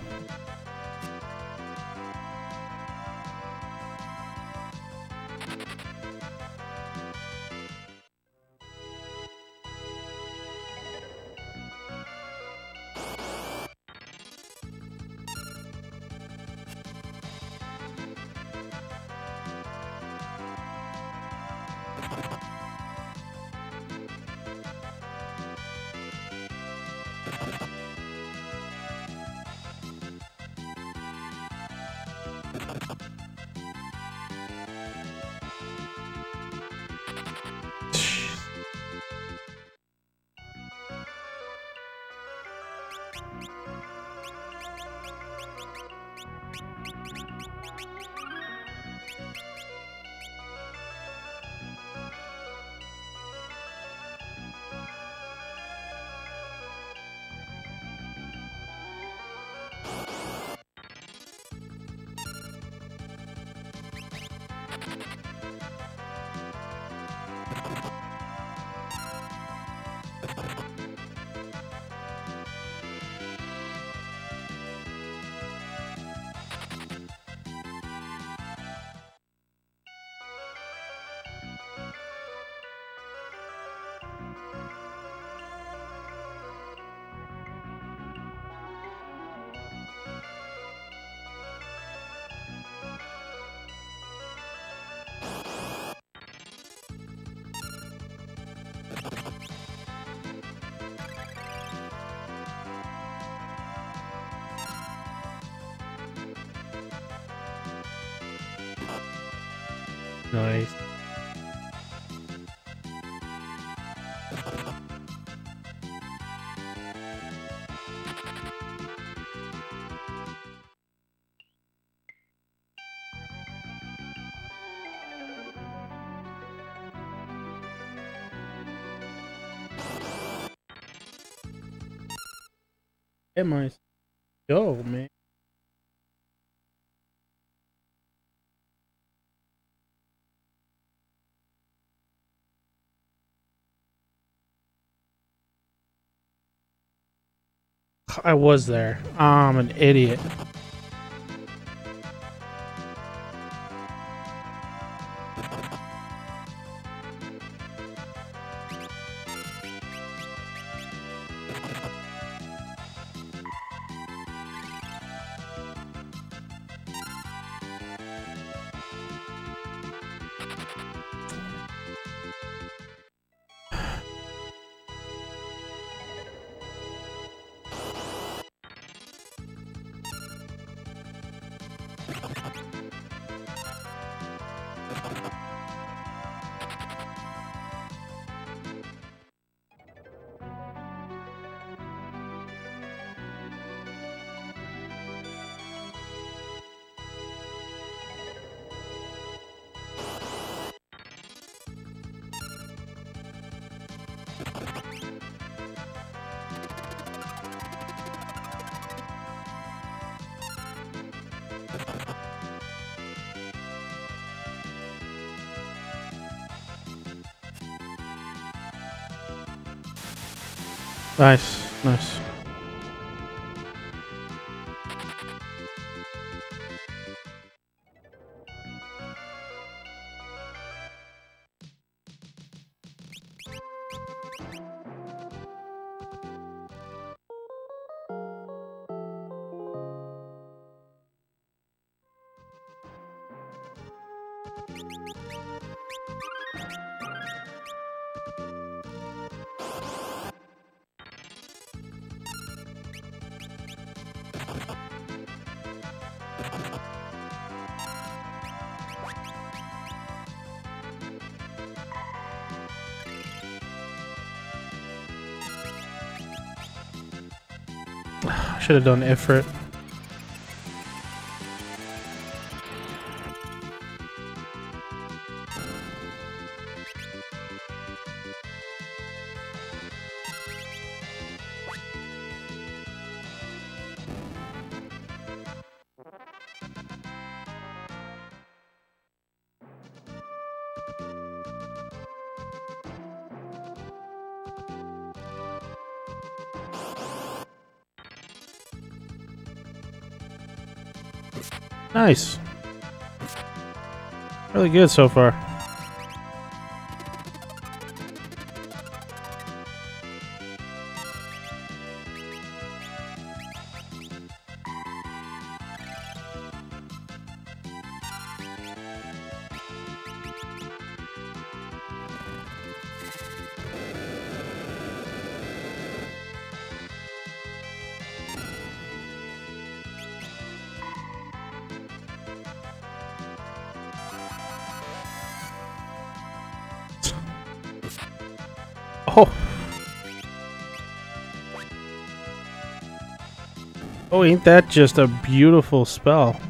I? Go, man. I was there. I'm an idiot. Nice, nice. Should have done Ifrit. Really good so far. Oh, ain't that just a beautiful spell?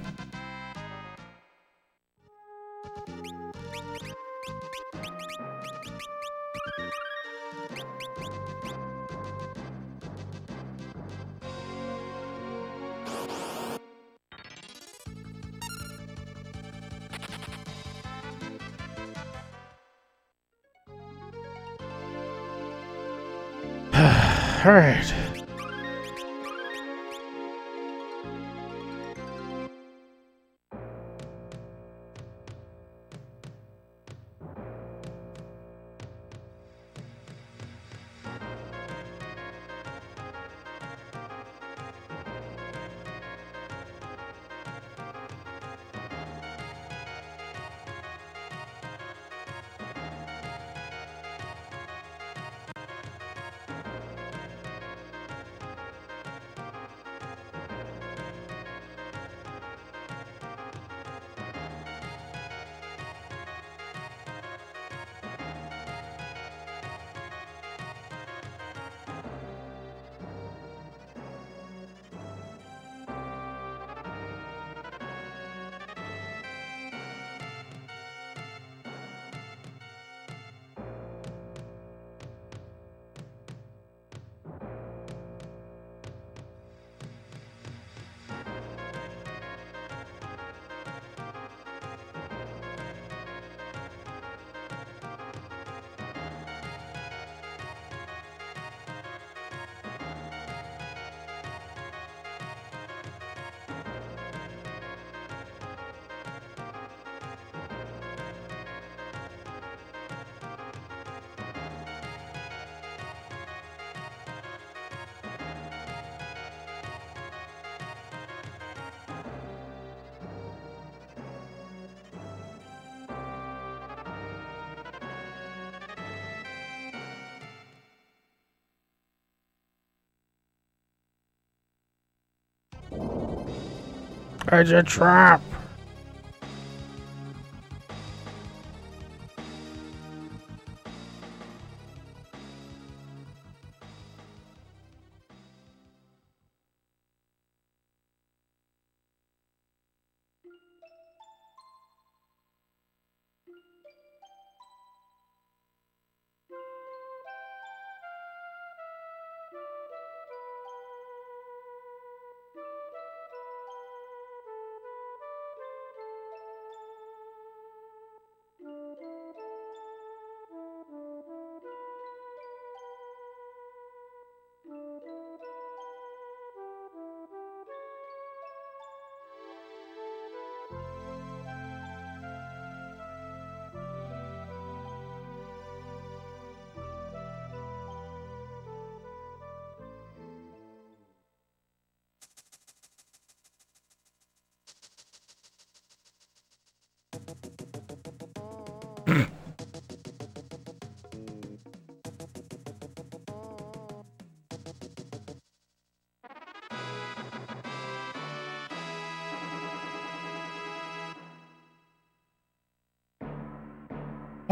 It's a trap.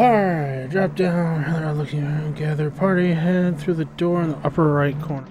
Alright, drop down, gather party, head through the door in the upper right corner.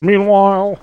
Meanwhile,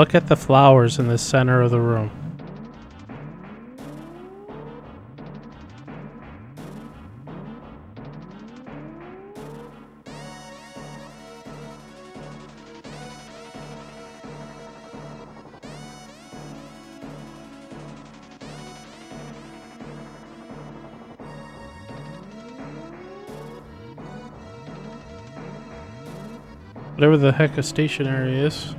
Look at the flowers in the center of the room. Whatever the heck a stationery is.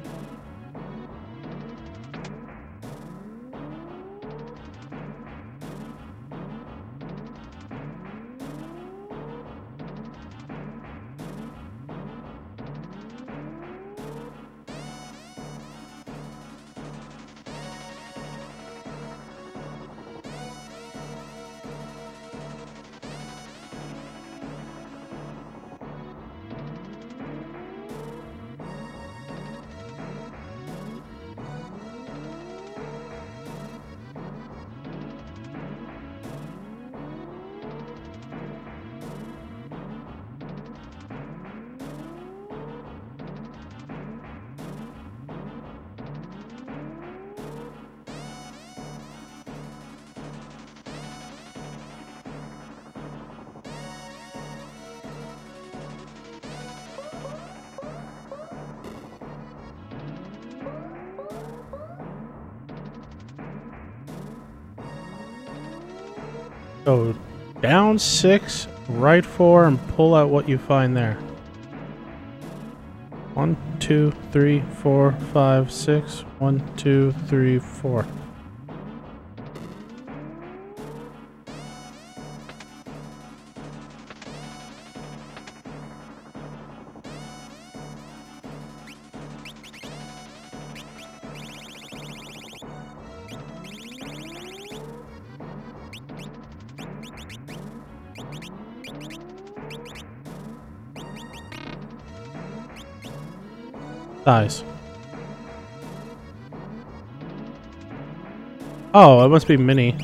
Go down six, right four, and pull out what you find there. One, two, three, four, five, six. One, two, three, four. Dies. Oh, it must be Mini.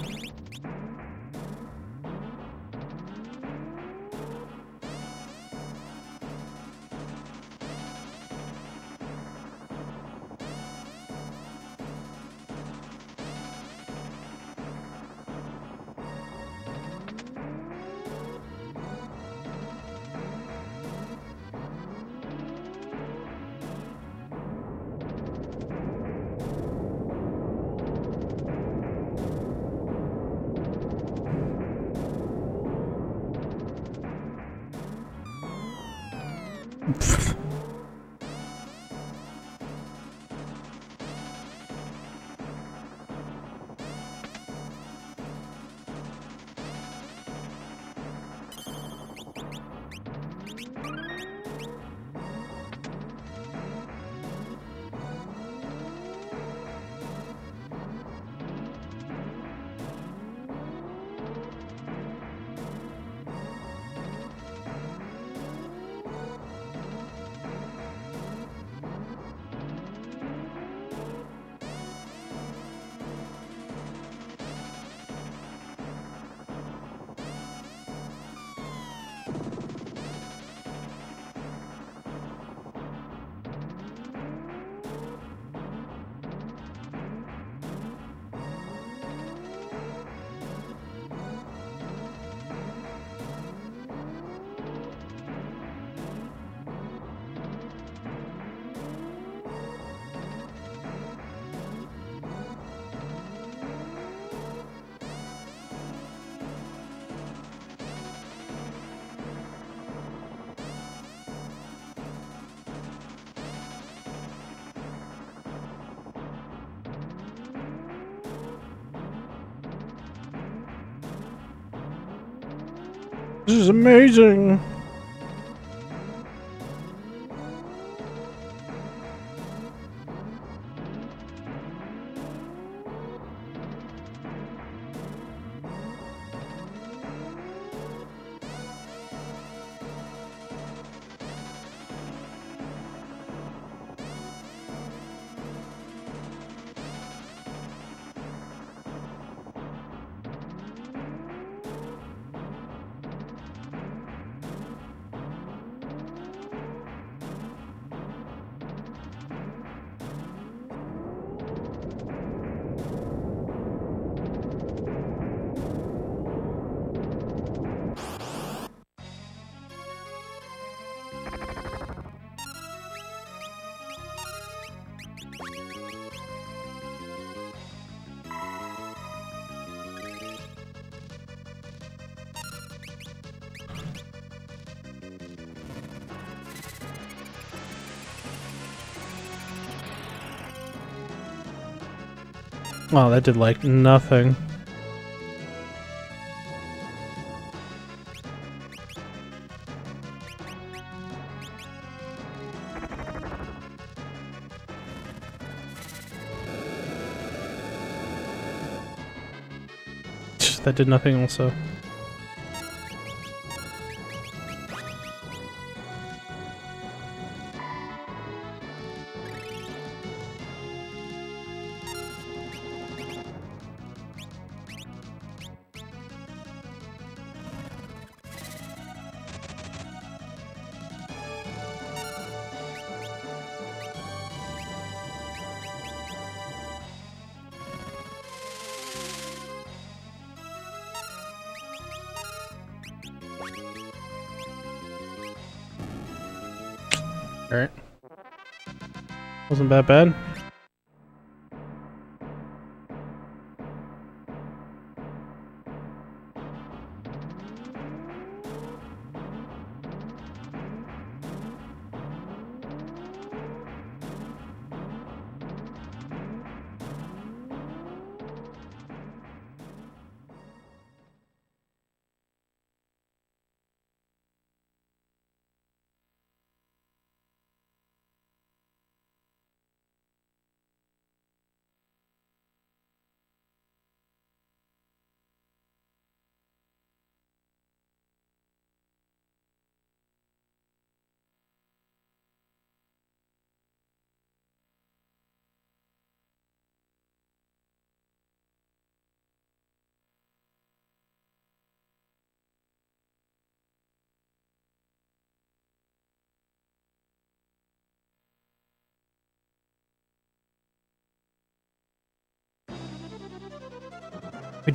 Amazing. Wow, that did like nothing. That did nothing also. Wasn't that bad.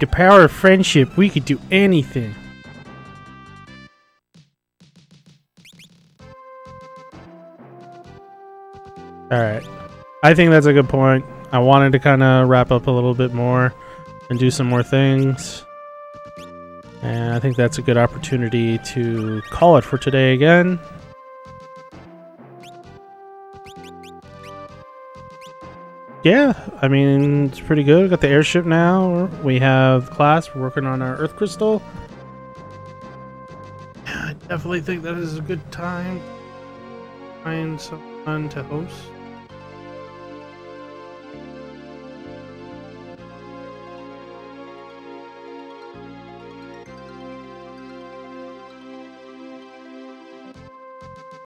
The power of friendship, we could do anything. Alright. I think that's a good point. I wanted to kind of wrap up a little bit more and do some more things. And I think that's a good opportunity to call it for today again. Yeah, I mean, it's pretty good. We got the airship now. We have class. We're working on our Earth Crystal. Yeah, I definitely think that is a good time to find someone to host.